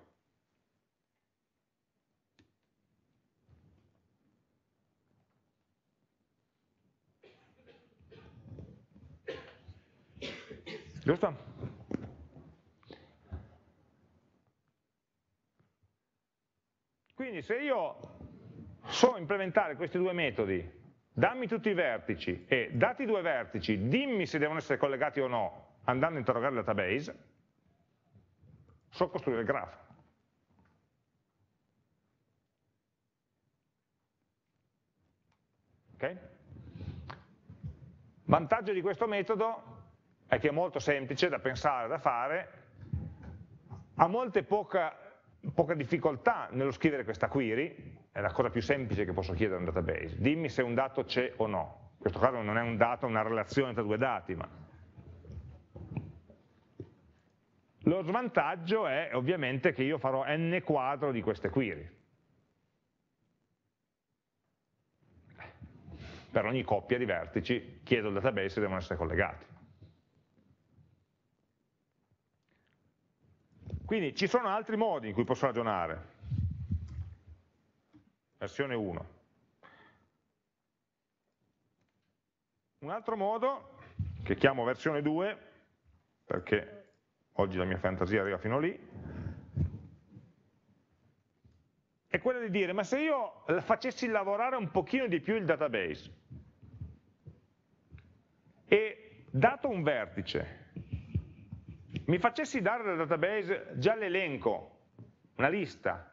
Giusto? Quindi se io so implementare questi due metodi, dammi tutti i vertici e dati due vertici, dimmi se devono essere collegati o no, andando a interrogare il database, so costruire il grafo. Okay? Vantaggio di questo metodo è che è molto semplice da pensare, da fare, ha molte poca, poca difficoltà nello scrivere questa query, è la cosa più semplice che posso chiedere a un database, dimmi se un dato c'è o no, in questo caso non è un dato, una relazione tra due dati, ma lo svantaggio è ovviamente che io farò n quadro di queste query. Per ogni coppia di vertici chiedo al database se devono essere collegati. Quindi ci sono altri modi in cui posso ragionare versione 1. Un altro modo, che chiamo versione 2, perché oggi la mia fantasia arriva fino lì, è quello di dire, ma se io facessi lavorare un pochino di più il database, e dato un vertice, mi facessi dare dal database già l'elenco, una lista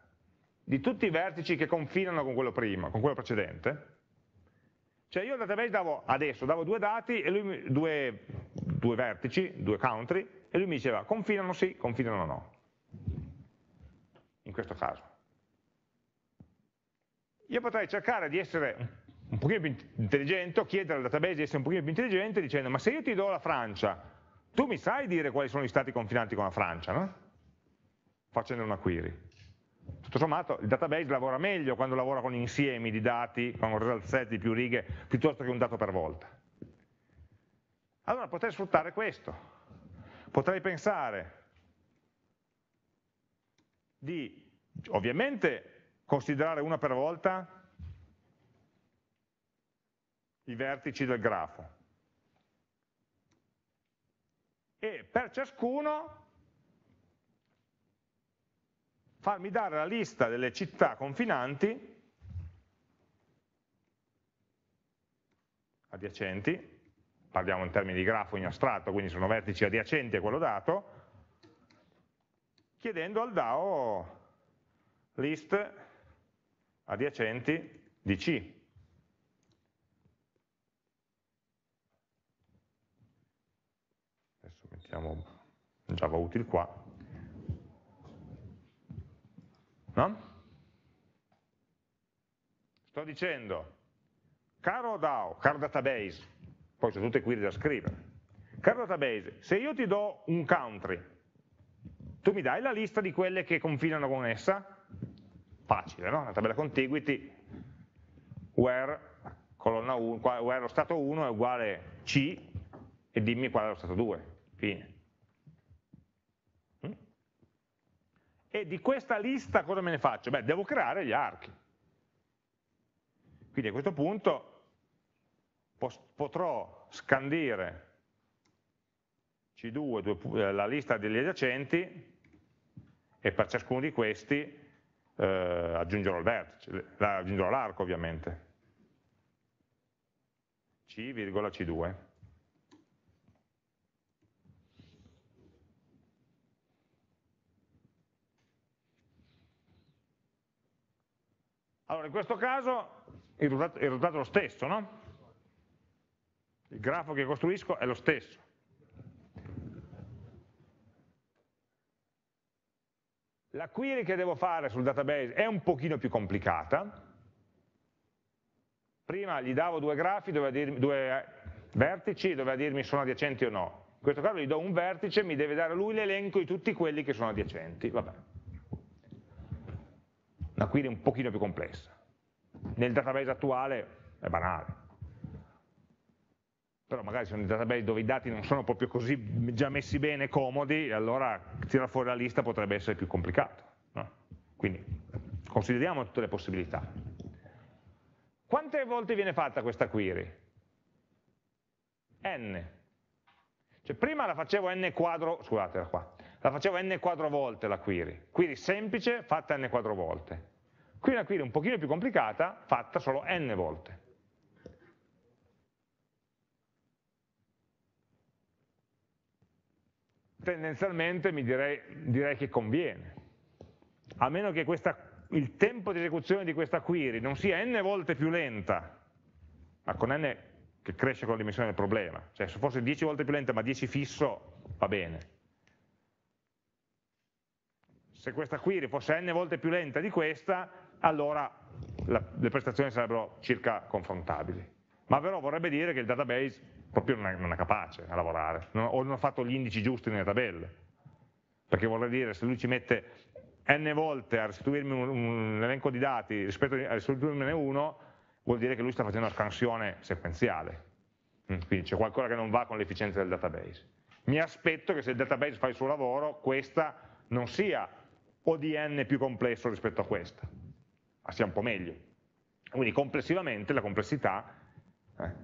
di tutti i vertici che confinano con quello prima, con quello precedente, cioè io al database davo, adesso, davo due dati, e lui, due, due vertici, due country, e lui mi diceva confinano sì, confinano no. In questo caso. Io potrei cercare di essere un pochino più intelligente o chiedere al database di essere un pochino più intelligente dicendo ma se io ti do la Francia, tu mi sai dire quali sono gli stati confinanti con la Francia, no? Facendo una query. Tutto sommato il database lavora meglio quando lavora con insiemi di dati, con un result set di più righe, piuttosto che un dato per volta. Allora potrei sfruttare questo. Potrei pensare di, ovviamente, considerare una per volta i vertici del grafo. E per ciascuno farmi dare la lista delle città confinanti adiacenti, parliamo in termini di grafo in astratto, quindi sono vertici adiacenti a quello dato, chiedendo al DAO list adiacenti di C. Adesso mettiamo Java util qua. No? Sto dicendo, caro DAO, caro database, poi sono tutte query da scrivere, caro database, se io ti do un country, tu mi dai la lista di quelle che confinano con essa? Facile, no? La tabella contiguity, where, colonna 1, where lo stato 1 è uguale C e dimmi qual è lo stato 2, fine. E di questa lista cosa me ne faccio? Beh, devo creare gli archi. Quindi a questo punto potrò scandire C2, eh, la lista degli adiacenti, e per ciascuno di questi eh, aggiungerò il vertice, aggiungerò l'arco ovviamente. C, C2. Allora, in questo caso il risultato, il risultato è lo stesso, no? Il grafo che costruisco è lo stesso. La query che devo fare sul database è un pochino più complicata. Prima gli davo due grafi, doveva dirmi, due vertici, doveva dirmi sono adiacenti o no. In questo caso gli do un vertice, mi deve dare lui l'elenco di tutti quelli che sono adiacenti. Vabbè una query un pochino più complessa. Nel database attuale è banale. Però magari sono dei database dove i dati non sono proprio così già messi bene, comodi, allora tirare fuori la lista potrebbe essere più complicato. No? Quindi consideriamo tutte le possibilità. Quante volte viene fatta questa query? n. Cioè prima la facevo n quadro, scusate, era qua, la facevo n quattro volte la query, query semplice fatta n quattro volte. Qui una query un pochino più complicata, fatta solo n volte. Tendenzialmente mi direi, direi che conviene, a meno che questa, il tempo di esecuzione di questa query non sia n volte più lenta, ma con n che cresce con la dimensione del problema, cioè se fosse 10 volte più lenta ma 10 fisso va bene, se questa query fosse n volte più lenta di questa, allora la, le prestazioni sarebbero circa confrontabili. Ma però vorrebbe dire che il database proprio non è, non è capace a lavorare, non, o non ha fatto gli indici giusti nelle tabelle. Perché vorrebbe dire, se lui ci mette n volte a restituirmi un, un elenco di dati rispetto a restituirmene uno, vuol dire che lui sta facendo una scansione sequenziale. Mm, quindi c'è qualcosa che non va con l'efficienza del database. Mi aspetto che se il database fa il suo lavoro, questa non sia o di n più complesso rispetto a questa, ma sia un po' meglio. Quindi complessivamente la complessità eh,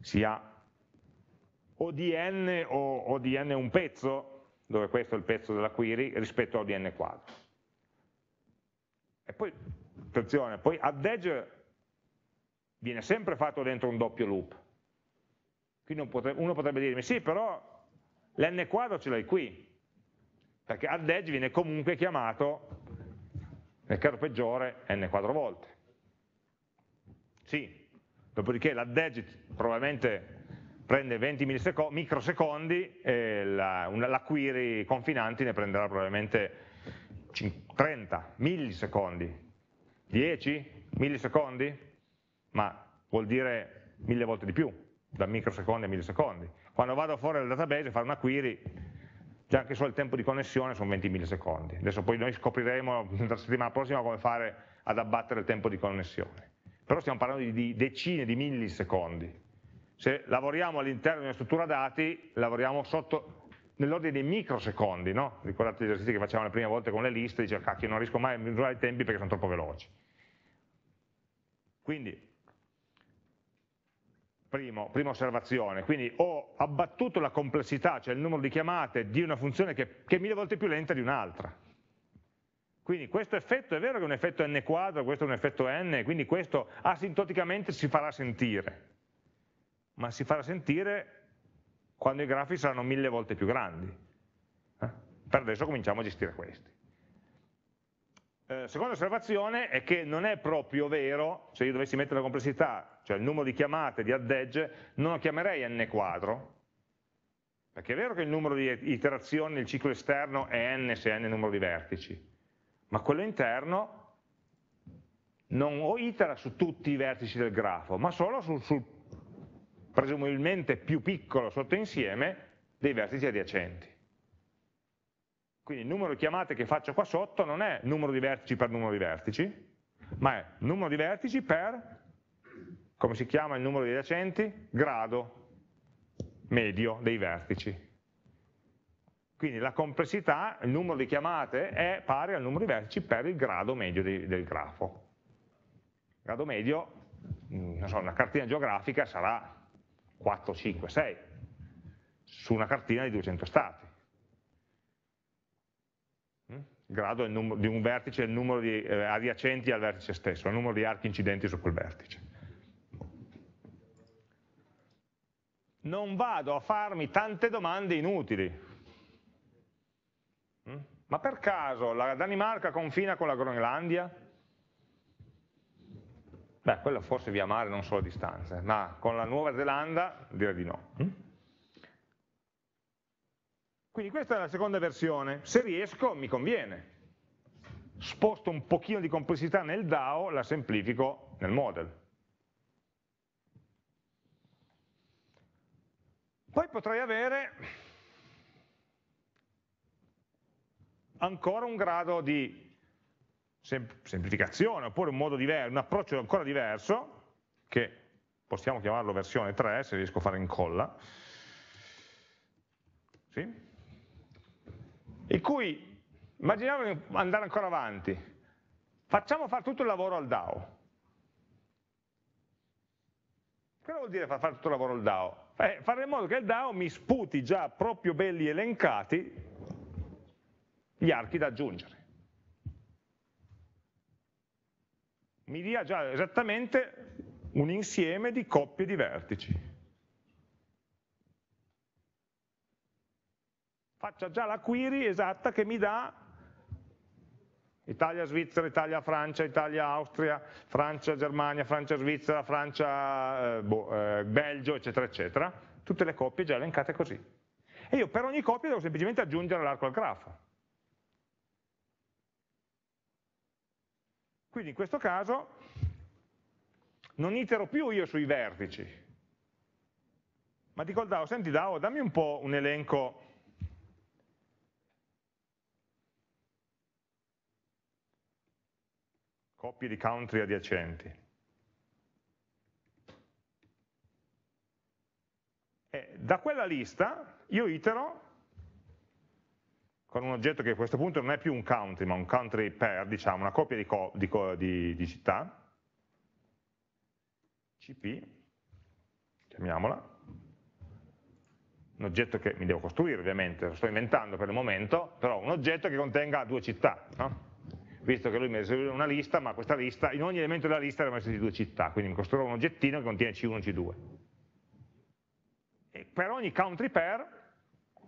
sia o di n o, o di n un pezzo, dove questo è il pezzo della query, rispetto a di n quadro. E poi, attenzione, poi add edge viene sempre fatto dentro un doppio loop. Quindi uno potrebbe dirmi, sì, però l'n quadro ce l'hai qui, perché add edge viene comunque chiamato, nel caso peggiore, n quattro volte. Sì, dopodiché l'add edge probabilmente prende 20 microsecondi e la, una, la query confinanti ne prenderà probabilmente 30 millisecondi. 10 millisecondi? Ma vuol dire mille volte di più, da microsecondi a millisecondi. Quando vado fuori dal database a fare una query, già anche solo il tempo di connessione sono 20 millisecondi. Adesso poi noi scopriremo la settimana prossima come fare ad abbattere il tempo di connessione. Però stiamo parlando di decine di millisecondi. Se lavoriamo all'interno di una struttura dati, lavoriamo nell'ordine dei microsecondi, no? Ricordate gli esercizi che facevamo le prime volte con le liste, dice cacchio non riesco mai a misurare i tempi perché sono troppo veloci. Quindi, primo, prima osservazione, quindi ho abbattuto la complessità, cioè il numero di chiamate di una funzione che, che è mille volte più lenta di un'altra. Quindi questo effetto è vero che è un effetto n quadro, questo è un effetto n, quindi questo asintoticamente si farà sentire, ma si farà sentire quando i grafi saranno mille volte più grandi. Eh? Per adesso cominciamo a gestire questi. Eh, seconda osservazione è che non è proprio vero, se io dovessi mettere la complessità, cioè il numero di chiamate di add edge, non lo chiamerei n quadro, perché è vero che il numero di iterazioni nel ciclo esterno è n se n è il numero di vertici, ma quello interno non itera su tutti i vertici del grafo, ma solo sul, sul presumibilmente più piccolo sottoinsieme dei vertici adiacenti. Quindi il numero di chiamate che faccio qua sotto non è numero di vertici per numero di vertici, ma è numero di vertici per, come si chiama il numero di adiacenti? Grado medio dei vertici. Quindi la complessità, il numero di chiamate, è pari al numero di vertici per il grado medio di, del grafo. Grado medio, mm, non so, una cartina geografica sarà 4, 5, 6, su una cartina di 200 stati il grado di un vertice è il numero di eh, adiacenti al vertice stesso, il numero di archi incidenti su quel vertice. Non vado a farmi tante domande inutili. Mm? Ma per caso la Danimarca confina con la Groenlandia? Beh, quello forse via mare, non solo a distanza, ma con la Nuova Zelanda direi di no. Quindi questa è la seconda versione, se riesco mi conviene. Sposto un pochino di complessità nel DAO, la semplifico nel model. Poi potrei avere ancora un grado di semplificazione, oppure un, modo un approccio ancora diverso, che possiamo chiamarlo versione 3, se riesco a fare incolla, sì? In cui immaginiamo di andare ancora avanti, facciamo fare tutto il lavoro al DAO. Cosa vuol dire far fare tutto il lavoro al DAO? Eh, fare in modo che il DAO mi sputi già proprio belli elencati gli archi da aggiungere. Mi dia già esattamente un insieme di coppie di vertici. Faccia già la query esatta che mi dà Italia, Svizzera, Italia, Francia, Italia, Austria, Francia, Germania, Francia, Svizzera, Francia, eh, boh, eh, Belgio, eccetera, eccetera, tutte le coppie già elencate così. E io per ogni coppia devo semplicemente aggiungere l'arco al grafo. Quindi in questo caso non itero più io sui vertici, ma dico al DAO, senti DAO, dammi un po' un elenco coppie di country adiacenti. E da quella lista io itero con un oggetto che a questo punto non è più un country, ma un country pair, diciamo, una coppia di, di, di, di città, cp, chiamiamola, un oggetto che mi devo costruire ovviamente, lo sto inventando per il momento, però un oggetto che contenga due città, no? visto che lui mi ha eseguito una lista, ma questa lista, in ogni elemento della lista erano messe due città, quindi mi costruirò un oggettino che contiene C1 C2. E per ogni country pair,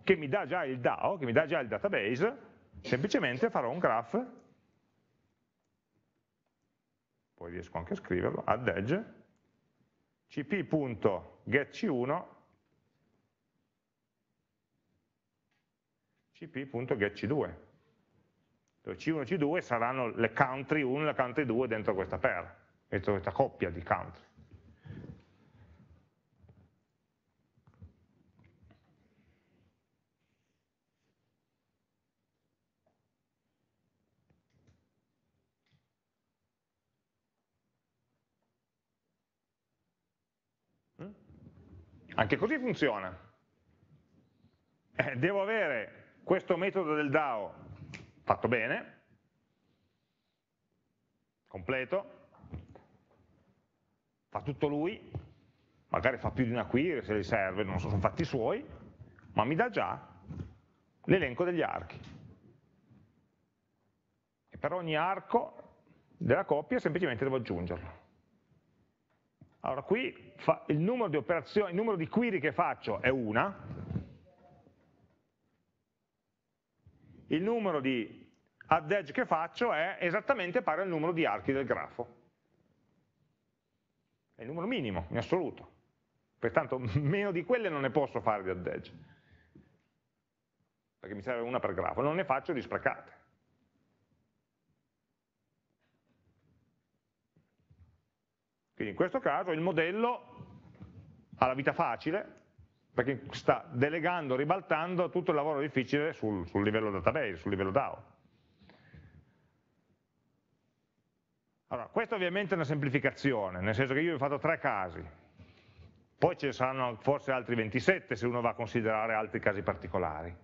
che mi dà già il DAO, che mi dà già il database, semplicemente farò un graph, poi riesco anche a scriverlo, ad edge, cp.getc1 cp.getc2 dove C1 e C2 saranno le country 1 e le country 2 dentro questa pair, dentro questa coppia di country. Anche così funziona. Eh, devo avere questo metodo del DAO fatto bene, completo, fa tutto lui, magari fa più di una query se gli serve, non so, sono fatti suoi, ma mi dà già l'elenco degli archi. E per ogni arco della coppia semplicemente devo aggiungerlo. Allora qui fa, il numero di operazioni, il numero di query che faccio è una, il numero di add edge che faccio è esattamente pari al numero di archi del grafo. È il numero minimo, in assoluto. Pertanto (laughs) meno di quelle non ne posso fare di add edge. Perché mi serve una per grafo. Non ne faccio di sprecate. Quindi in questo caso il modello ha la vita facile perché sta delegando, ribaltando tutto il lavoro difficile sul, sul livello database, sul livello DAO. Allora, questa ovviamente è una semplificazione, nel senso che io ho fatto tre casi, poi ce ne saranno forse altri 27 se uno va a considerare altri casi particolari.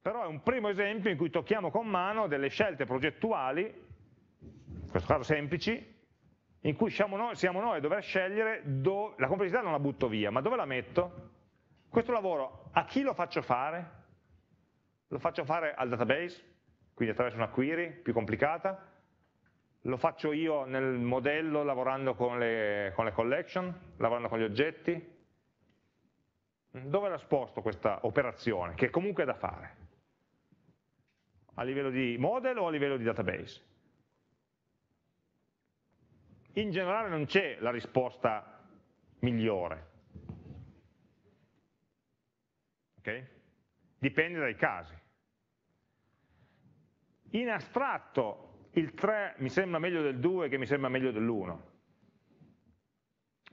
Però è un primo esempio in cui tocchiamo con mano delle scelte progettuali, in questo caso semplici, in cui siamo noi, siamo noi a dover scegliere, dove, la complessità non la butto via, ma dove la metto? Questo lavoro a chi lo faccio fare? Lo faccio fare al database, quindi attraverso una query più complicata? Lo faccio io nel modello lavorando con le, con le collection, lavorando con gli oggetti? Dove la sposto questa operazione, che comunque è da fare? A livello di model o a livello di database? In generale non c'è la risposta migliore. Okay? Dipende dai casi. In astratto il 3 mi sembra meglio del 2 che mi sembra meglio dell'1.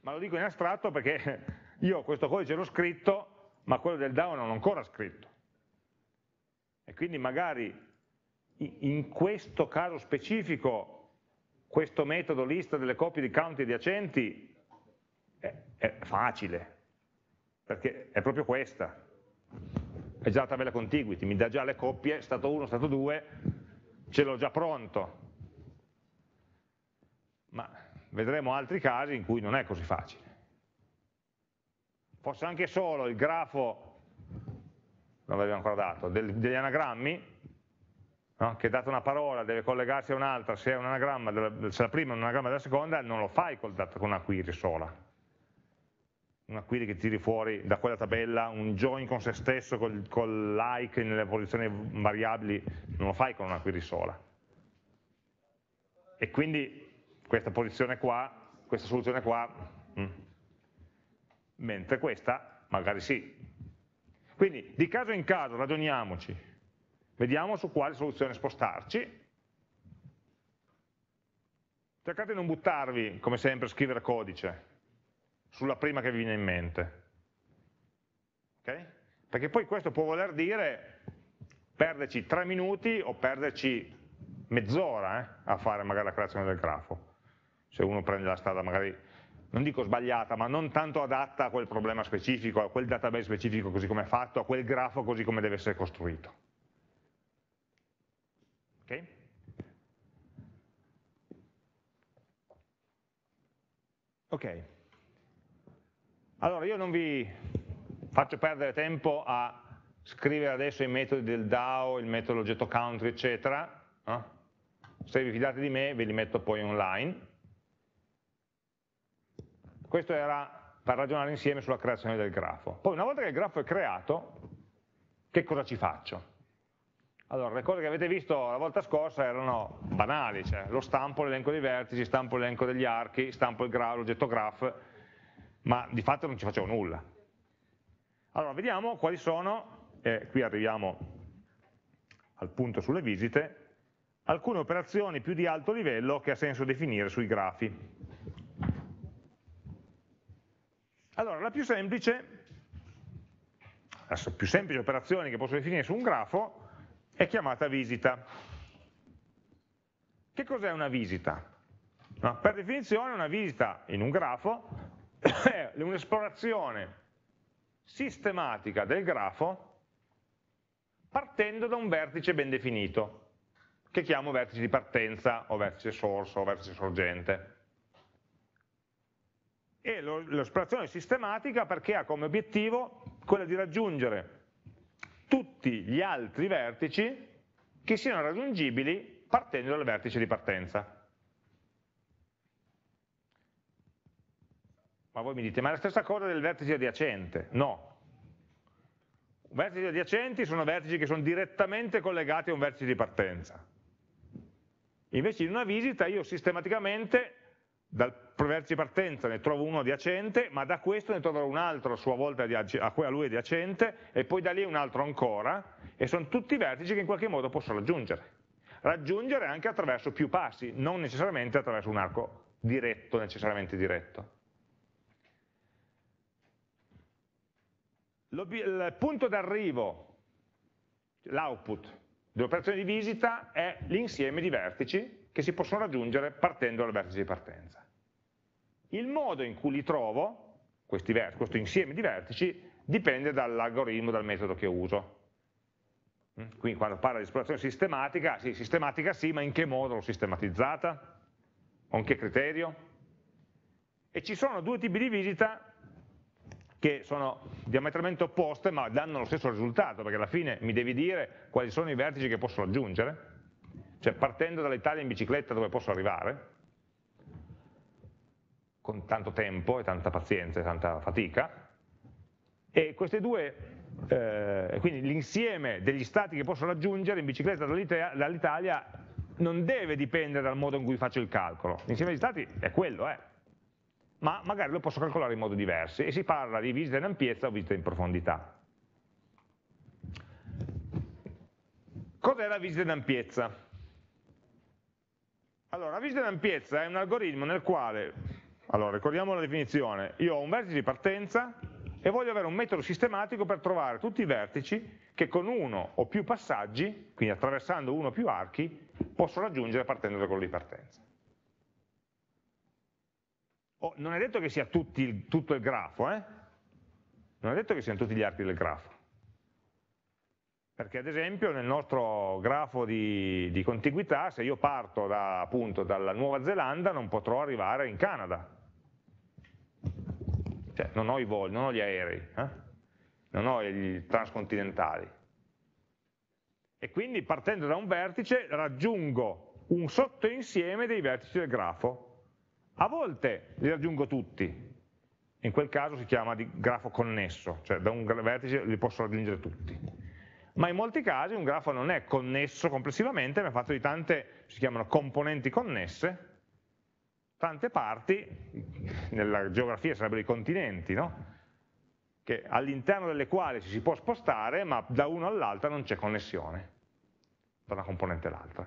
Ma lo dico in astratto perché (laughs) io questo codice l'ho scritto, ma quello del DAO non l'ho ancora scritto. E quindi magari in questo caso specifico questo metodo lista delle coppie di count adiacenti è, è facile, perché è proprio questa, è già la tabella contiguity, mi dà già le coppie, stato 1, stato 2, ce l'ho già pronto. Ma vedremo altri casi in cui non è così facile. Fosse anche solo il grafo, non l'abbiamo ancora dato, degli anagrammi, no? che data una parola deve collegarsi a un'altra, se, un se la prima è un anagramma della seconda, non lo fai con una query sola. Una query che tiri fuori da quella tabella un join con se stesso, col, col like nelle posizioni variabili, non lo fai con una query sola. E quindi questa posizione qua, questa soluzione qua. Mm, mentre questa magari sì. Quindi di caso in caso ragioniamoci, Vediamo su quale soluzione spostarci. Cercate di non buttarvi, come sempre, a scrivere codice sulla prima che vi viene in mente. Okay? Perché poi questo può voler dire perderci tre minuti o perderci mezz'ora eh, a fare magari la creazione del grafo. Se uno prende la strada magari, non dico sbagliata, ma non tanto adatta a quel problema specifico, a quel database specifico così come è fatto, a quel grafo così come deve essere costruito. Okay? ok, allora io non vi faccio perdere tempo a scrivere adesso i metodi del DAO, il metodo oggetto country, eccetera, no? se vi fidate di me ve li metto poi online. Questo era per ragionare insieme sulla creazione del grafo. Poi una volta che il grafo è creato, che cosa ci faccio? Allora, le cose che avete visto la volta scorsa erano banali, cioè lo stampo l'elenco dei vertici, stampo l'elenco degli archi, stampo l'oggetto graph, ma di fatto non ci facevo nulla. Allora, vediamo quali sono e qui arriviamo al punto sulle visite, alcune operazioni più di alto livello che ha senso definire sui grafi. Allora, la più semplice, la più semplice operazione che posso definire su un grafo è chiamata visita. Che cos'è una visita? No, per definizione una visita in un grafo (coughs) è un'esplorazione sistematica del grafo partendo da un vertice ben definito, che chiamo vertice di partenza o vertice source o vertice sorgente. E l'esplorazione sistematica perché ha come obiettivo quello di raggiungere tutti gli altri vertici che siano raggiungibili partendo dal vertice di partenza. Ma voi mi dite, ma è la stessa cosa del vertice adiacente? No. Vertici adiacenti sono vertici che sono direttamente collegati a un vertice di partenza. Invece in una visita io sistematicamente dal vertice di partenza ne trovo uno adiacente, ma da questo ne troverò un altro a sua volta a lui adiacente, e poi da lì un altro ancora, e sono tutti vertici che in qualche modo posso raggiungere. Raggiungere anche attraverso più passi, non necessariamente attraverso un arco diretto, necessariamente diretto. il punto d'arrivo, l'output dell'operazione di visita è l'insieme di vertici che si possono raggiungere partendo dal vertice di partenza. Il modo in cui li trovo, questo insieme di vertici, dipende dall'algoritmo, dal metodo che uso. Mm? Quindi quando parla di esplorazione sistematica, sì, sistematica sì, ma in che modo l'ho sistematizzata? Con che criterio? E ci sono due tipi di visita che sono diametralmente opposte ma danno lo stesso risultato, perché alla fine mi devi dire quali sono i vertici che posso raggiungere, cioè partendo dall'Italia in bicicletta dove posso arrivare, con tanto tempo e tanta pazienza e tanta fatica, e queste due, eh, quindi l'insieme degli stati che posso raggiungere in bicicletta dall'Italia non deve dipendere dal modo in cui faccio il calcolo, l'insieme degli stati è quello, eh, ma magari lo posso calcolare in modo diverso e si parla di visita in ampiezza o visita in profondità. Cos'è la visita in ampiezza? Allora, la visita in ampiezza è un algoritmo nel quale, allora ricordiamo la definizione, io ho un vertice di partenza e voglio avere un metodo sistematico per trovare tutti i vertici che con uno o più passaggi, quindi attraversando uno o più archi, posso raggiungere partendo da quello di partenza oh, non è detto che sia tutti, tutto il grafo, eh? non è detto che siano tutti gli archi del grafo. Perché ad esempio nel nostro grafo di, di contiguità, se io parto da, appunto dalla Nuova Zelanda non potrò arrivare in Canada. Cioè non ho i voli, non ho gli aerei, eh? non ho i transcontinentali. E quindi partendo da un vertice raggiungo un sottoinsieme dei vertici del grafo a volte li raggiungo tutti, in quel caso si chiama di grafo connesso, cioè da un vertice li posso raggiungere tutti. Ma in molti casi un grafo non è connesso complessivamente, ma è fatto di tante, si chiamano componenti connesse, tante parti, nella geografia sarebbero i continenti, no? che all'interno delle quali ci si può spostare, ma da uno all'altro non c'è connessione, da una componente all'altra.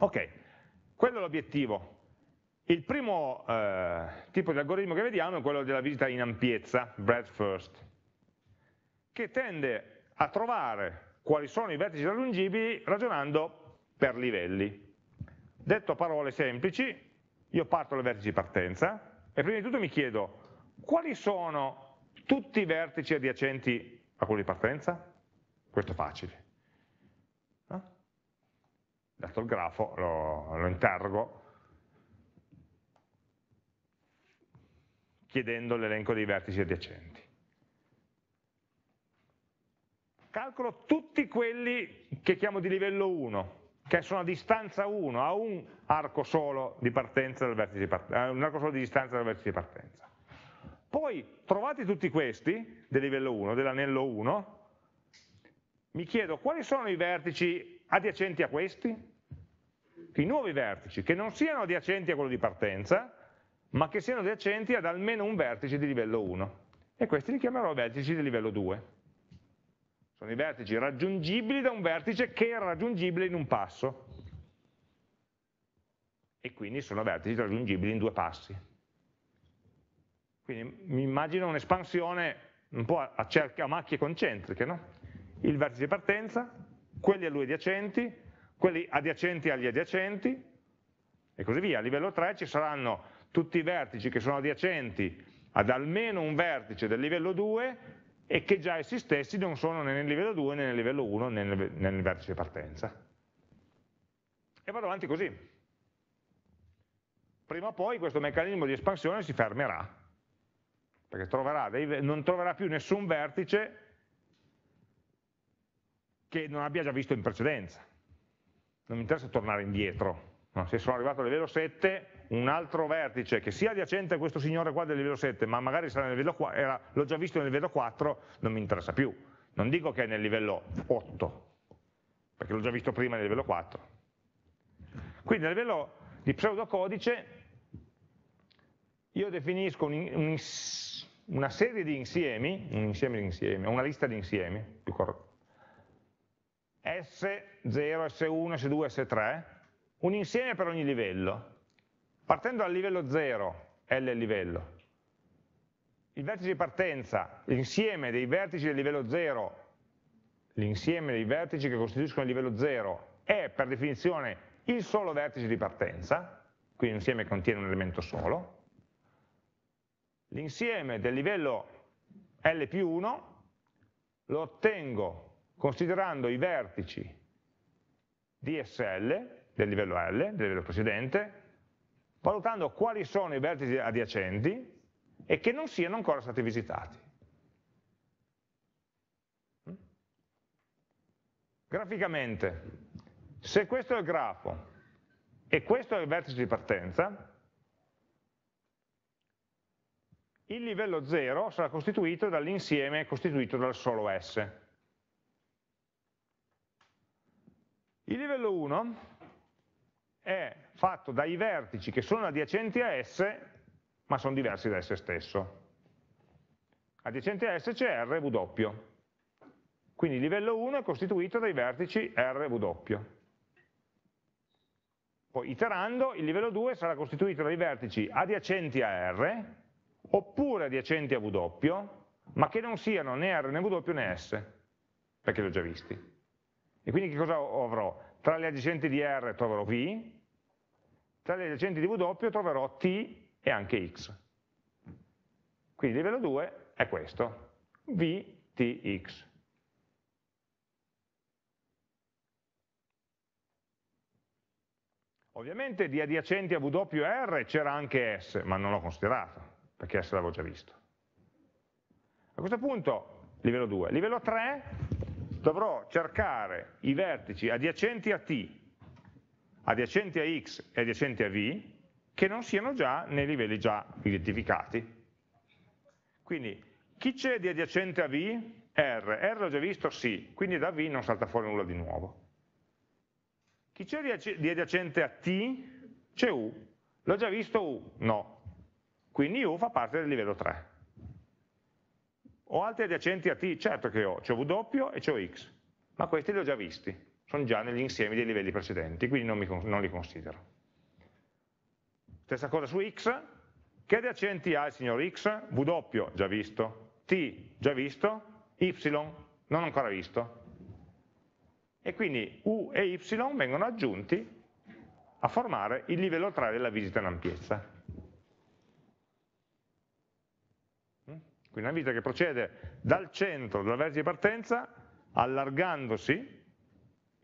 Ok, quello è l'obiettivo il primo eh, tipo di algoritmo che vediamo è quello della visita in ampiezza, breadth first, che tende a trovare quali sono i vertici raggiungibili ragionando per livelli. Detto a parole semplici, io parto dal vertice di partenza e prima di tutto mi chiedo quali sono tutti i vertici adiacenti a quello di partenza? Questo è facile. No? Dato il grafo lo, lo interrogo chiedendo l'elenco dei vertici adiacenti. Calcolo tutti quelli che chiamo di livello 1, che sono a distanza 1, a un arco solo di partenza dal vertice di partenza, un arco solo di distanza dal vertice di partenza. Poi, trovati tutti questi, del livello 1, dell'anello 1, mi chiedo quali sono i vertici adiacenti a questi? I nuovi vertici, che non siano adiacenti a quello di partenza, ma che siano adiacenti ad almeno un vertice di livello 1 e questi li chiamerò vertici di livello 2 sono i vertici raggiungibili da un vertice che era raggiungibile in un passo. E quindi sono vertici raggiungibili in due passi. Quindi mi immagino un'espansione un po' a, a macchie concentriche, no? Il vertice di partenza, quelli a lui adiacenti, quelli adiacenti agli adiacenti, e così via. A livello 3 ci saranno tutti i vertici che sono adiacenti ad almeno un vertice del livello 2 e che già essi stessi non sono né nel livello 2 né nel livello 1 né nel, vertice di partenza. E vado avanti così. Prima o poi questo meccanismo di espansione si fermerà, perché troverà dei, non troverà più nessun vertice che non abbia già visto in precedenza. Non mi interessa tornare indietro. No, se sono arrivato al livello 7, un altro vertice che sia adiacente a questo signore qua del livello 7, ma magari sarà nel livello 4, l'ho già visto nel livello 4, non mi interessa più. Non dico che è nel livello 8, perché l'ho già visto prima nel livello 4. Quindi nel livello di pseudocodice io definisco un, un, una serie di insiemi, un insieme di insiemi, una lista di insiemi, più corretto, S0, S1, S2, S3, un insieme per ogni livello, Partendo dal livello 0, L è il livello, il vertice di partenza, l'insieme dei vertici del livello 0, l'insieme dei vertici che costituiscono il livello 0 è per definizione il solo vertice di partenza, quindi l'insieme contiene un elemento solo, l'insieme del livello L più 1 lo ottengo considerando i vertici di SL del livello L, del livello precedente, valutando quali sono i vertici adiacenti e che non siano ancora stati visitati. Graficamente, se questo è il grafo e questo è il vertice di partenza, il livello 0 sarà costituito dall'insieme costituito dal solo S. Il livello 1 è fatto dai vertici che sono adiacenti a S, ma sono diversi da S stesso. Adiacenti a S c'è RW. Quindi il livello 1 è costituito dai vertici RW. Poi iterando, il livello 2 sarà costituito dai vertici adiacenti a R, oppure adiacenti a W, ma che non siano né R né W né S, perché li ho già visti. E quindi che cosa avrò? Tra le adiacenti di R troverò V, tra le adiacenti di W troverò T e anche X. Quindi livello 2 è questo, VTX. Ovviamente di adiacenti a WR c'era anche S, ma non l'ho considerato, perché S l'avevo già visto. A questo punto, livello 2. Livello 3, dovrò cercare i vertici adiacenti a T adiacenti a x e adiacenti a v che non siano già nei livelli già identificati. Quindi chi c'è di adiacente a v? R. R l'ho già visto? Sì, quindi da v non salta fuori nulla di nuovo. Chi c'è di adiacente a t? C'è u. L'ho già visto u? No. Quindi u fa parte del livello 3. Ho altri adiacenti a t? Certo che ho, c'ho w e c'ho x, ma questi li ho già visti sono già negli insiemi dei livelli precedenti, quindi non, mi, non li considero. Stessa cosa su x, che adiacenti ha il signor x? W già visto, t già visto, y non ancora visto. E quindi u e y vengono aggiunti a formare il livello 3 della visita in ampiezza. Quindi una visita che procede dal centro della vertice di partenza, allargandosi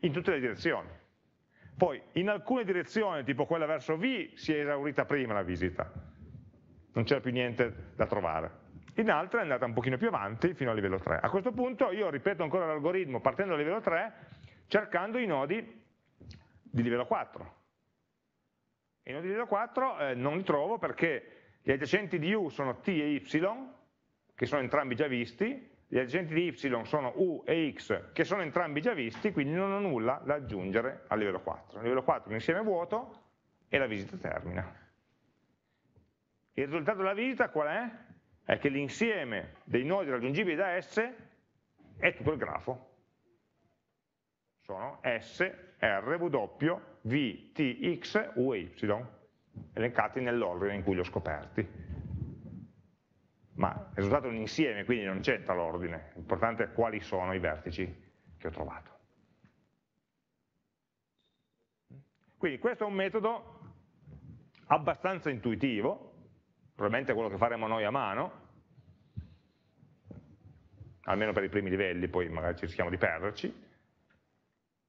in tutte le direzioni. Poi in alcune direzioni, tipo quella verso V, si è esaurita prima la visita, non c'era più niente da trovare. In altre è andata un pochino più avanti fino al livello 3. A questo punto io ripeto ancora l'algoritmo partendo dal livello 3, cercando i nodi di livello 4. I nodi di livello 4 eh, non li trovo perché gli adiacenti di U sono T e Y, che sono entrambi già visti, gli agenti di y sono u e x, che sono entrambi già visti, quindi non ho nulla da aggiungere al livello 4. A livello 4 l'insieme è vuoto e la visita termina. Il risultato della visita qual è? È che l'insieme dei nodi raggiungibili da S è tutto il grafo. sono S, R, W, V, T, X, U e Y, elencati nell'ordine in cui li ho scoperti. Ma il risultato è un insieme, quindi non c'entra l'ordine, l'importante è quali sono i vertici che ho trovato. Quindi questo è un metodo abbastanza intuitivo, probabilmente quello che faremo noi a mano, almeno per i primi livelli, poi magari ci rischiamo di perderci,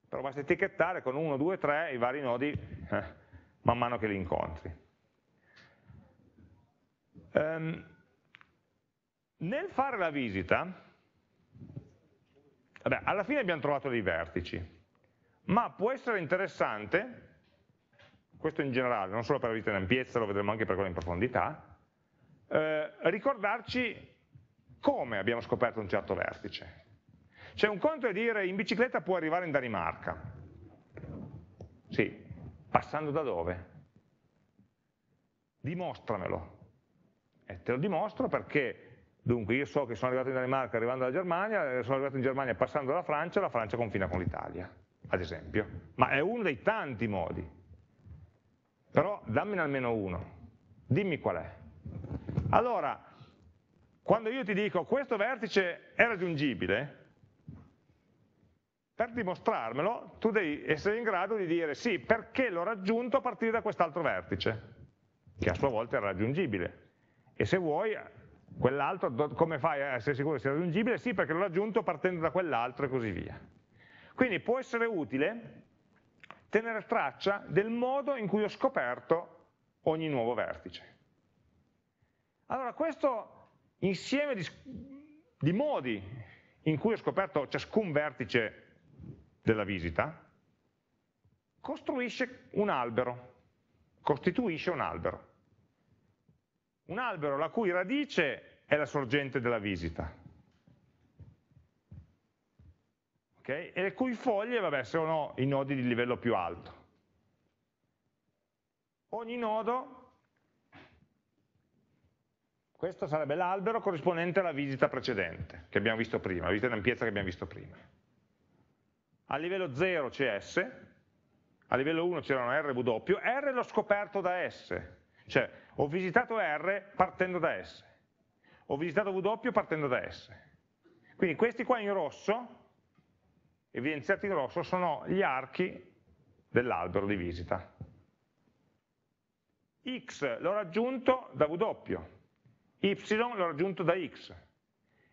però basta etichettare con 1, 2, 3 i vari nodi eh, man mano che li incontri. Um, nel fare la visita, vabbè, alla fine abbiamo trovato dei vertici, ma può essere interessante, questo in generale, non solo per la visita in ampiezza, lo vedremo anche per quella in profondità, eh, ricordarci come abbiamo scoperto un certo vertice. Cioè un conto è dire in bicicletta può arrivare in Danimarca. Sì, passando da dove? Dimostramelo. E te lo dimostro perché, dunque, io so che sono arrivato in Danimarca arrivando dalla Germania, sono arrivato in Germania passando dalla Francia, la Francia confina con l'Italia, ad esempio. Ma è uno dei tanti modi. Però dammene almeno uno. Dimmi qual è. Allora, quando io ti dico questo vertice è raggiungibile, per dimostrarmelo tu devi essere in grado di dire sì, perché l'ho raggiunto a partire da quest'altro vertice, che a sua volta è raggiungibile. E se vuoi, quell'altro, come fai a essere sicuro che sia raggiungibile? Sì, perché l'ho raggiunto partendo da quell'altro e così via. Quindi può essere utile tenere traccia del modo in cui ho scoperto ogni nuovo vertice. Allora questo insieme di, di modi in cui ho scoperto ciascun vertice della visita, costruisce un albero, costituisce un albero. Un albero la cui radice è la sorgente della visita. Okay? E le cui foglie, vabbè, sono i nodi di livello più alto. Ogni nodo questo sarebbe l'albero corrispondente alla visita precedente, che abbiamo visto prima, la visita in ampiezza che abbiamo visto prima. A livello 0 c'è S, a livello 1 c'erano R e W, R l'ho scoperto da S, cioè ho visitato R partendo da S, ho visitato W partendo da S. Quindi questi qua in rosso, evidenziati in rosso, sono gli archi dell'albero di visita. X l'ho raggiunto da W, y l'ho raggiunto da x,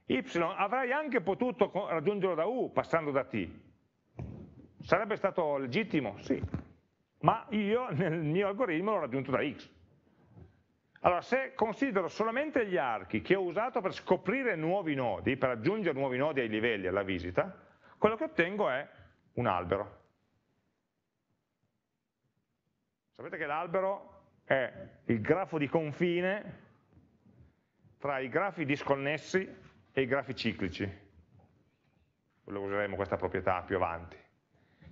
y avrei anche potuto raggiungerlo da u passando da t, sarebbe stato legittimo? Sì, ma io nel mio algoritmo l'ho raggiunto da x. Allora, se considero solamente gli archi che ho usato per scoprire nuovi nodi, per aggiungere nuovi nodi ai livelli alla visita, quello che ottengo è un albero. Sapete che l'albero è il grafo di confine tra i grafi disconnessi e i grafi ciclici. Lo useremo questa proprietà più avanti.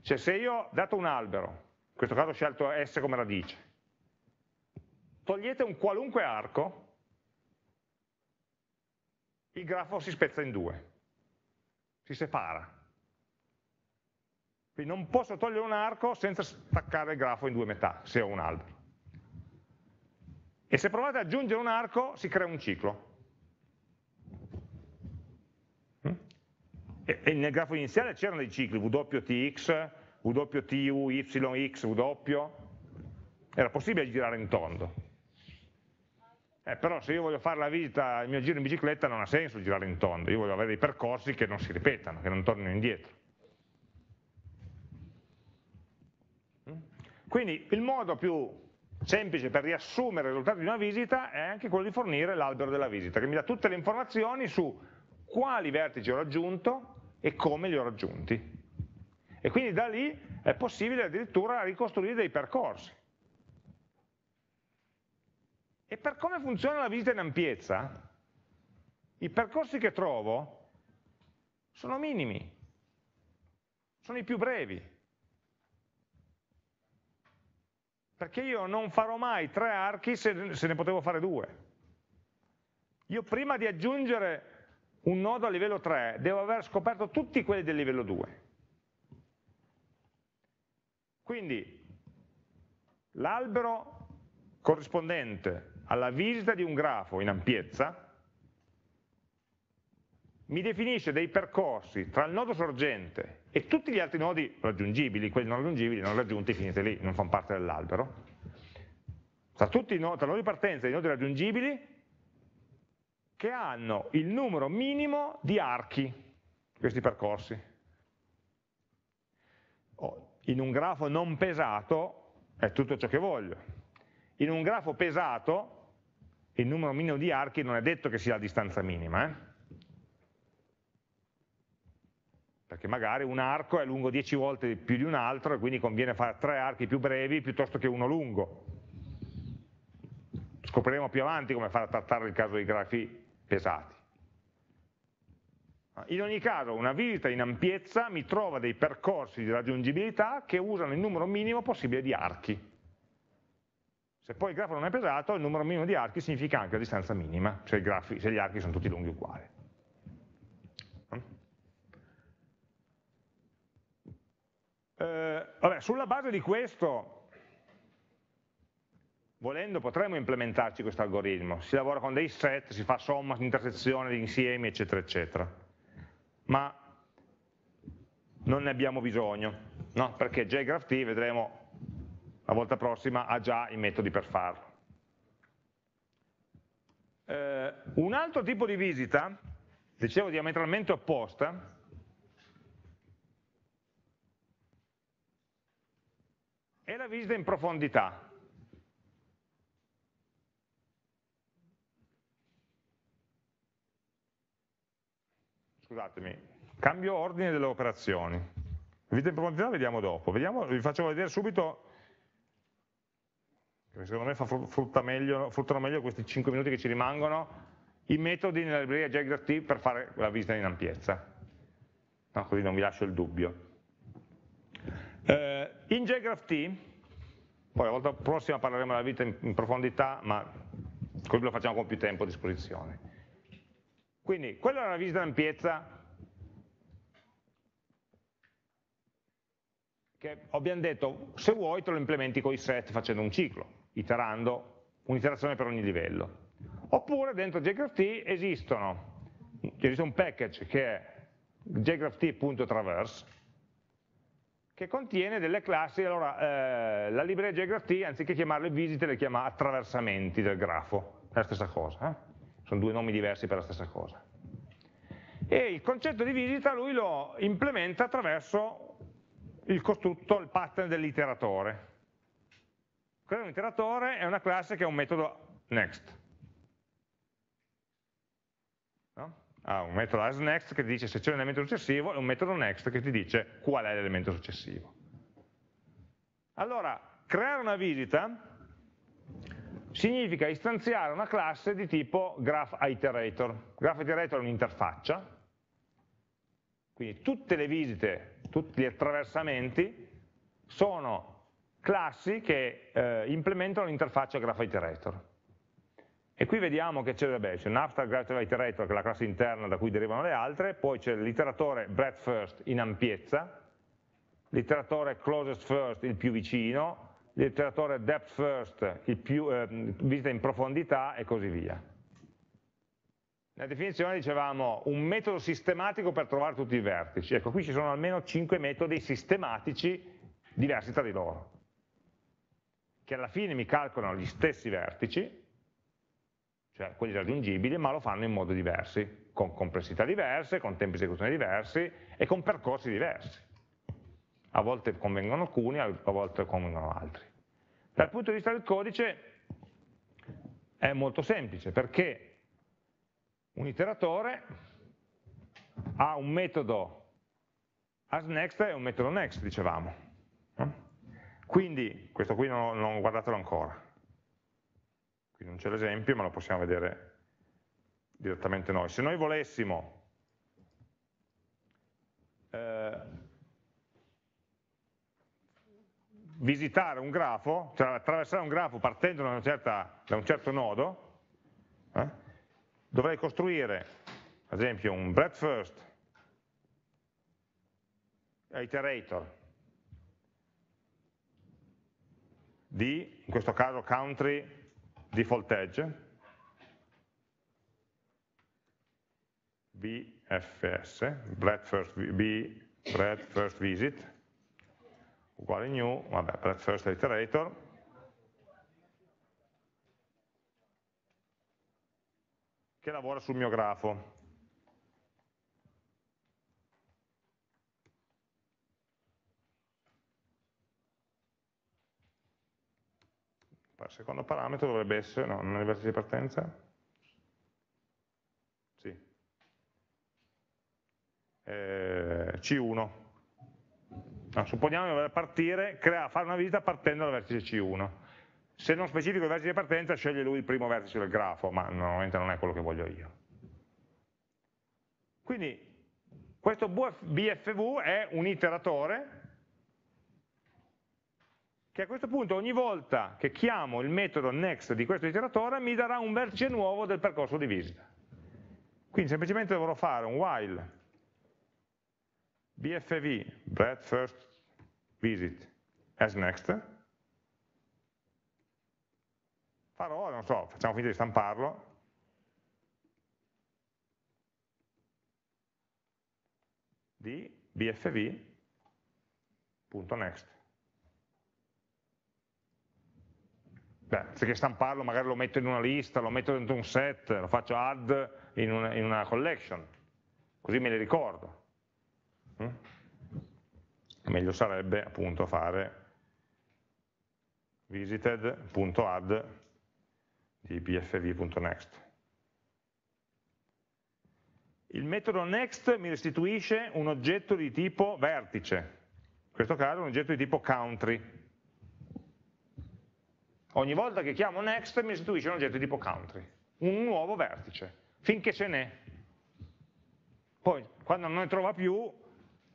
Cioè se io, dato un albero, in questo caso ho scelto S come radice, togliete un qualunque arco, il grafo si spezza in due, si separa. Quindi non posso togliere un arco senza staccare il grafo in due metà, se ho un albero. E se provate ad aggiungere un arco si crea un ciclo. Mm? E nel grafo iniziale c'erano dei cicli, WTX, WTU, YX, W, era possibile girare in tondo. Eh, però se io voglio fare la visita, il mio giro in bicicletta non ha senso girare in tondo, io voglio avere dei percorsi che non si ripetano, che non tornino indietro. Mm? Quindi il modo più semplice per riassumere il risultato di una visita è anche quello di fornire l'albero della visita, che mi dà tutte le informazioni su quali vertici ho raggiunto e come li ho raggiunti. E quindi da lì è possibile addirittura ricostruire dei percorsi. E per come funziona la visita in ampiezza, i percorsi che trovo sono minimi, sono i più brevi, perché io non farò mai tre archi se, se ne potevo fare due. Io prima di aggiungere un nodo a livello 3 devo aver scoperto tutti quelli del livello 2. Quindi l'albero corrispondente alla visita di un grafo in ampiezza mi definisce dei percorsi tra il nodo sorgente e tutti gli altri nodi raggiungibili, quelli non raggiungibili, non raggiunti, finite lì, non fanno parte dell'albero. Tra tutti i nodi, tra nodi di partenza e i nodi raggiungibili che hanno il numero minimo di archi, questi percorsi. Oh, in un grafo non pesato è tutto ciò che voglio. In un grafo pesato il numero minimo di archi non è detto che sia la distanza minima, eh? perché magari un arco è lungo 10 volte più di un altro e quindi conviene fare tre archi più brevi piuttosto che uno lungo. Scopriremo più avanti come fare a trattare il caso dei grafi pesati. In ogni caso una visita in ampiezza mi trova dei percorsi di raggiungibilità che usano il numero minimo possibile di archi. Se poi il grafo non è pesato, il numero minimo di archi significa anche la distanza minima, cioè grafi, se gli archi sono tutti lunghi uguali. Eh, vabbè, sulla base di questo, volendo potremmo implementarci questo algoritmo, si lavora con dei set, si fa somma, intersezione di insiemi, eccetera, eccetera, ma non ne abbiamo bisogno, no? perché JGraphT, vedremo la volta prossima, ha già i metodi per farlo. Eh, un altro tipo di visita, dicevo diametralmente opposta, e la visita in profondità. Scusatemi, cambio ordine delle operazioni. Visita in profondità vediamo dopo, vediamo, vi faccio vedere subito secondo me frutta meglio, fruttano meglio questi 5 minuti che ci rimangono, i metodi nella libreria JGraphT per fare la visita in ampiezza. No, così non vi lascio il dubbio. Eh, in JGraphT, poi la volta prossima parleremo della vita in, in profondità, ma così lo facciamo con più tempo a disposizione. Quindi, quella è la visita in ampiezza che abbiamo detto, se vuoi te lo implementi con i set facendo un ciclo, iterando un'iterazione per ogni livello. Oppure dentro JGraphT esistono, esiste un package che è jgrapht.traverse, che contiene delle classi, allora eh, la libreria JGraphT anziché chiamarle visite le chiama attraversamenti del grafo, è la stessa cosa, eh? sono due nomi diversi per la stessa cosa. E il concetto di visita lui lo implementa attraverso il costrutto, il pattern dell'iteratore. Quello un iteratore è una classe che ha un metodo next. No? ha un metodo asNext che ti dice se c'è un elemento successivo e un metodo next che ti dice qual è l'elemento successivo. Allora, creare una visita significa istanziare una classe di tipo GraphIterator. GraphIterator è un'interfaccia, quindi tutte le visite, tutti gli attraversamenti sono classi che eh, implementano l'interfaccia GraphIterator. E qui vediamo che c'è, un abstract graph iterator, che è la classe interna da cui derivano le altre, poi c'è l'iteratore breadth first in ampiezza, l'iteratore closest first il più vicino, l'iteratore depth first il più, eh, visita in profondità e così via. Nella definizione dicevamo un metodo sistematico per trovare tutti i vertici. Ecco, qui ci sono almeno 5 metodi sistematici diversi tra di loro, che alla fine mi calcolano gli stessi vertici, cioè quelli raggiungibili, ma lo fanno in modi diversi, con complessità diverse, con tempi di esecuzione diversi e con percorsi diversi. A volte convengono alcuni, a volte convengono altri. Dal punto di vista del codice è molto semplice, perché un iteratore ha un metodo asNext e un metodo next, dicevamo. Quindi, questo qui non, non guardatelo ancora qui non c'è l'esempio ma lo possiamo vedere direttamente noi. Se noi volessimo eh, visitare un grafo, cioè attraversare un grafo partendo da, certa, da un certo nodo, eh, dovrei costruire ad esempio un breadth first iterator di, in questo caso country default edge, BFS, breadth first, B, breadth first visit, uguale new, vabbè, breadth first iterator, che lavora sul mio grafo. Il secondo parametro dovrebbe essere, no, non è il vertice di partenza? Sì. Eh, C1. No, supponiamo di dover partire, crea, fare una visita partendo dal vertice C1. Se non specifico il vertice di partenza, sceglie lui il primo vertice del grafo, ma normalmente non è quello che voglio io. Quindi questo BFV è un iteratore che a questo punto ogni volta che chiamo il metodo next di questo iteratore mi darà un vertice nuovo del percorso di visita. Quindi semplicemente dovrò fare un while bfv breadth first visit as next. Farò, non so, facciamo finta di stamparlo. Di bfv.next Beh, anziché stamparlo magari lo metto in una lista, lo metto dentro un set, lo faccio add in una, in una collection, così me li ricordo. Mm? Meglio sarebbe appunto fare visited.add di bfv.next. Il metodo next mi restituisce un oggetto di tipo vertice, in questo caso un oggetto di tipo country, ogni volta che chiamo next mi restituisce un oggetto tipo country, un nuovo vertice, finché ce n'è. Poi, quando non ne trova più,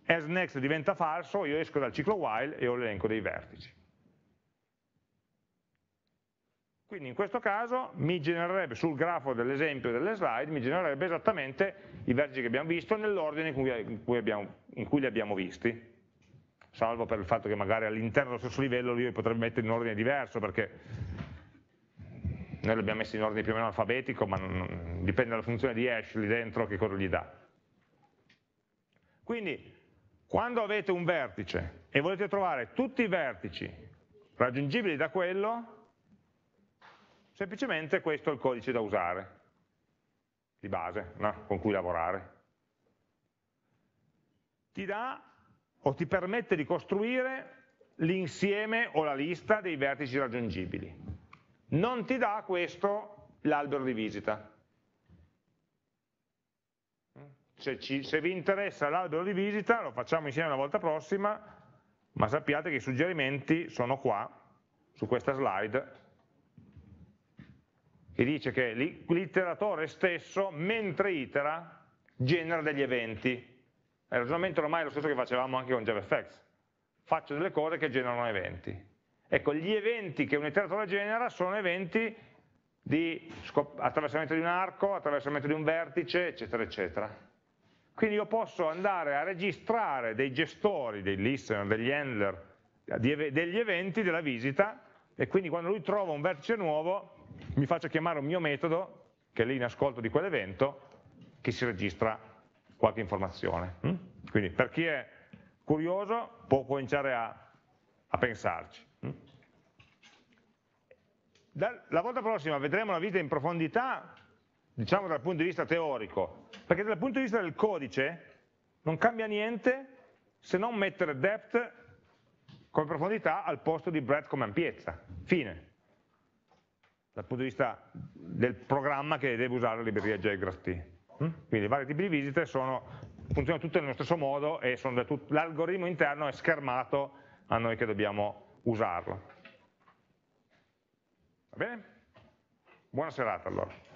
as next diventa falso, io esco dal ciclo while e ho l'elenco dei vertici. Quindi in questo caso mi genererebbe, sul grafo dell'esempio delle slide, mi genererebbe esattamente i vertici che abbiamo visto nell'ordine in, in, in cui li abbiamo visti salvo per il fatto che magari all'interno dello stesso livello io li potrei mettere in ordine diverso, perché noi li abbiamo messi in ordine più o meno alfabetico, ma non, dipende dalla funzione di hash lì dentro che cosa gli dà. Quindi, quando avete un vertice e volete trovare tutti i vertici raggiungibili da quello, semplicemente questo è il codice da usare, di base, no? con cui lavorare. Ti dà o ti permette di costruire l'insieme o la lista dei vertici raggiungibili. Non ti dà questo l'albero di visita. Se, ci, se vi interessa l'albero di visita, lo facciamo insieme la volta prossima, ma sappiate che i suggerimenti sono qua, su questa slide, che dice che l'iteratore stesso, mentre itera, genera degli eventi il ragionamento ormai è lo stesso che facevamo anche con JavaFX. Faccio delle cose che generano eventi. Ecco, gli eventi che un iteratore genera sono eventi di attraversamento di un arco, attraversamento di un vertice, eccetera, eccetera. Quindi io posso andare a registrare dei gestori, dei listener, degli handler, degli eventi della visita e quindi quando lui trova un vertice nuovo mi faccio chiamare un mio metodo, che è lì in ascolto di quell'evento, che si registra qualche informazione. Hm? Quindi per chi è curioso può cominciare a, a pensarci. Hm? la volta prossima vedremo la vita in profondità, diciamo dal punto di vista teorico, perché dal punto di vista del codice non cambia niente se non mettere depth come profondità al posto di breadth come ampiezza. Fine. Dal punto di vista del programma che deve usare la libreria JGraphT. Mm? Quindi i vari tipi di visite sono, funzionano tutte nello stesso modo e l'algoritmo interno è schermato a noi che dobbiamo usarlo. Va bene? Buona serata allora.